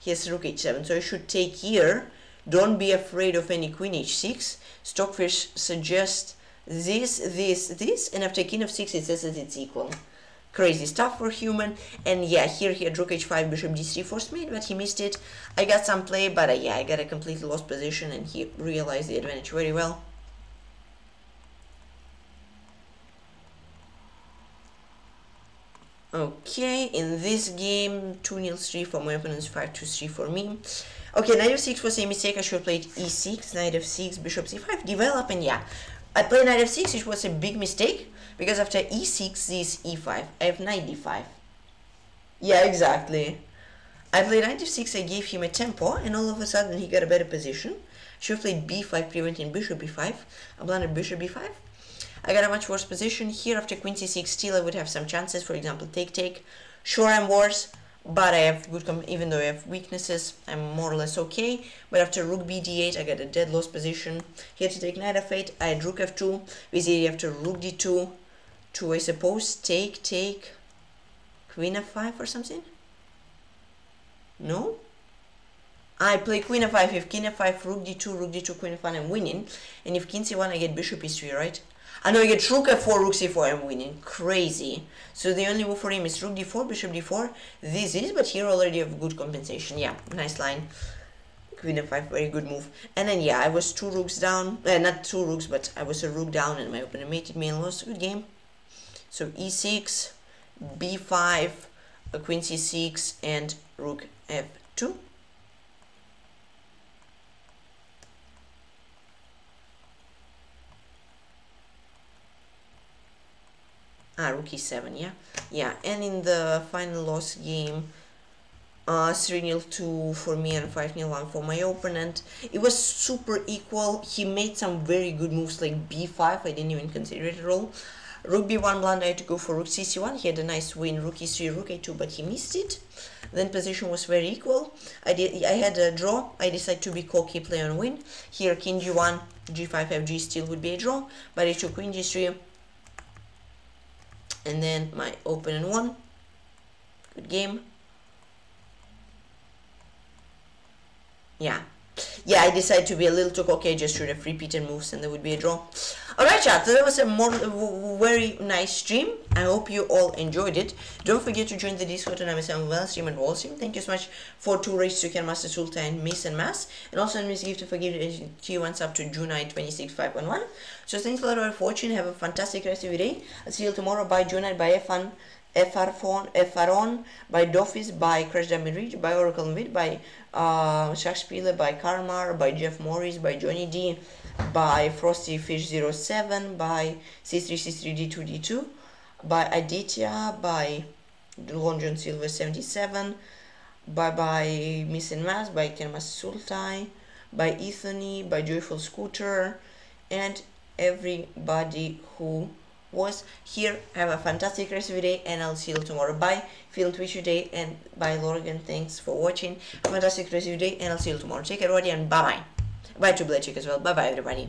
He has rook h7, so I should take here. Don't be afraid of any queen h6. Stockfish suggests this, this, this, and after king f6 it says that it's equal crazy stuff for human. And yeah here he had rook h5 bishop d3 forced mate but he missed it. I got some play but uh, yeah i got a completely lost position and he realized the advantage very well. Okay in this game 2 nil 3 for my opponents 5 2 3 for me. Okay knight f6 was a mistake i should have played e6 knight f6 bishop c5 develop and yeah. I played knight f6 which was a big mistake because after e6 this e5 I have knight d5 yeah exactly. I played knight f6 I gave him a tempo and all of a sudden he got a better position. Should have played b5 preventing bishop b5 I blundered bishop b5 I got a much worse position here. After queen c6 still I would have some chances. For example take take. Sure I'm worse but I have good even though I have weaknesses I'm more or less okay. But after rook b d8 I got a dead lost position. Here to take knight f8 I had rook f2 with after rook d2 to I suppose take take queen f5 or something? No? I play queen f5 if king f5 rook d2 rook d2 queen f1 I'm winning. And if king c1 I get bishop e3 right? I know I get rook f4 rook c4 I'm winning. Crazy. So the only move for him is rook d4 bishop d4 this is but here already have good compensation. Yeah nice line. Queen f5 very good move. And then yeah I was two rooks down. Uh, not two rooks but I was a rook down and my opponent mated me and lost good game so e6, b5, queen c6, and rook f2. Ah, rook e7, yeah? Yeah, and in the final loss game, uh, 3-0-2 for me and 5-0-1 for my opponent. It was super equal. He made some very good moves like b5. I didn't even consider it at all. Rook b1 blunder, I had to go for rook c1. He had a nice win, rook e3, rook a2, but he missed it. Then position was very equal. I did. I had a draw. I decided to be cocky, play on win. Here, king g1, g5, fg still would be a draw, but I took queen g3. And then my opponent won. Good game. Yeah, yeah, I decided to be a little too cocky. I just should have repeated moves and there would be a draw. Alright chat, so that was a more very nice stream. I hope you all enjoyed it. Don't forget to join the Discord and MSM Well Stream and Wall Stream. Thank you so much for two races to can Master Sultan, Miss and Mass. And also a gift to forgive to you up to June 9 26511. So thanks a lot for watching. Have a fantastic rest of your day. I'll see you tomorrow. Bye June Bye. Have fun. Efarfon, Efaron, by Dofis, by Crash Dummy Ridge, by Oracle Vid, by uh, Shakspile, by Karmar, by Jeff Morris, by Johnny D, by Frosty Fish 07, by C3 C3 D2 D2, by Aditya, by Long John Silver 77, by by Miss and Mass, by Kermas Sultai, by Ethony, by Joyful Scooter, and everybody who was here. Have a fantastic rest of your day, and I'll see you tomorrow. Bye. Feel Twitch today, and bye, Lorgan. Thanks for watching. A fantastic rest of your day, and I'll see you tomorrow. Take care, everybody, and bye bye. Bye to Blachick as well. Bye bye, everybody.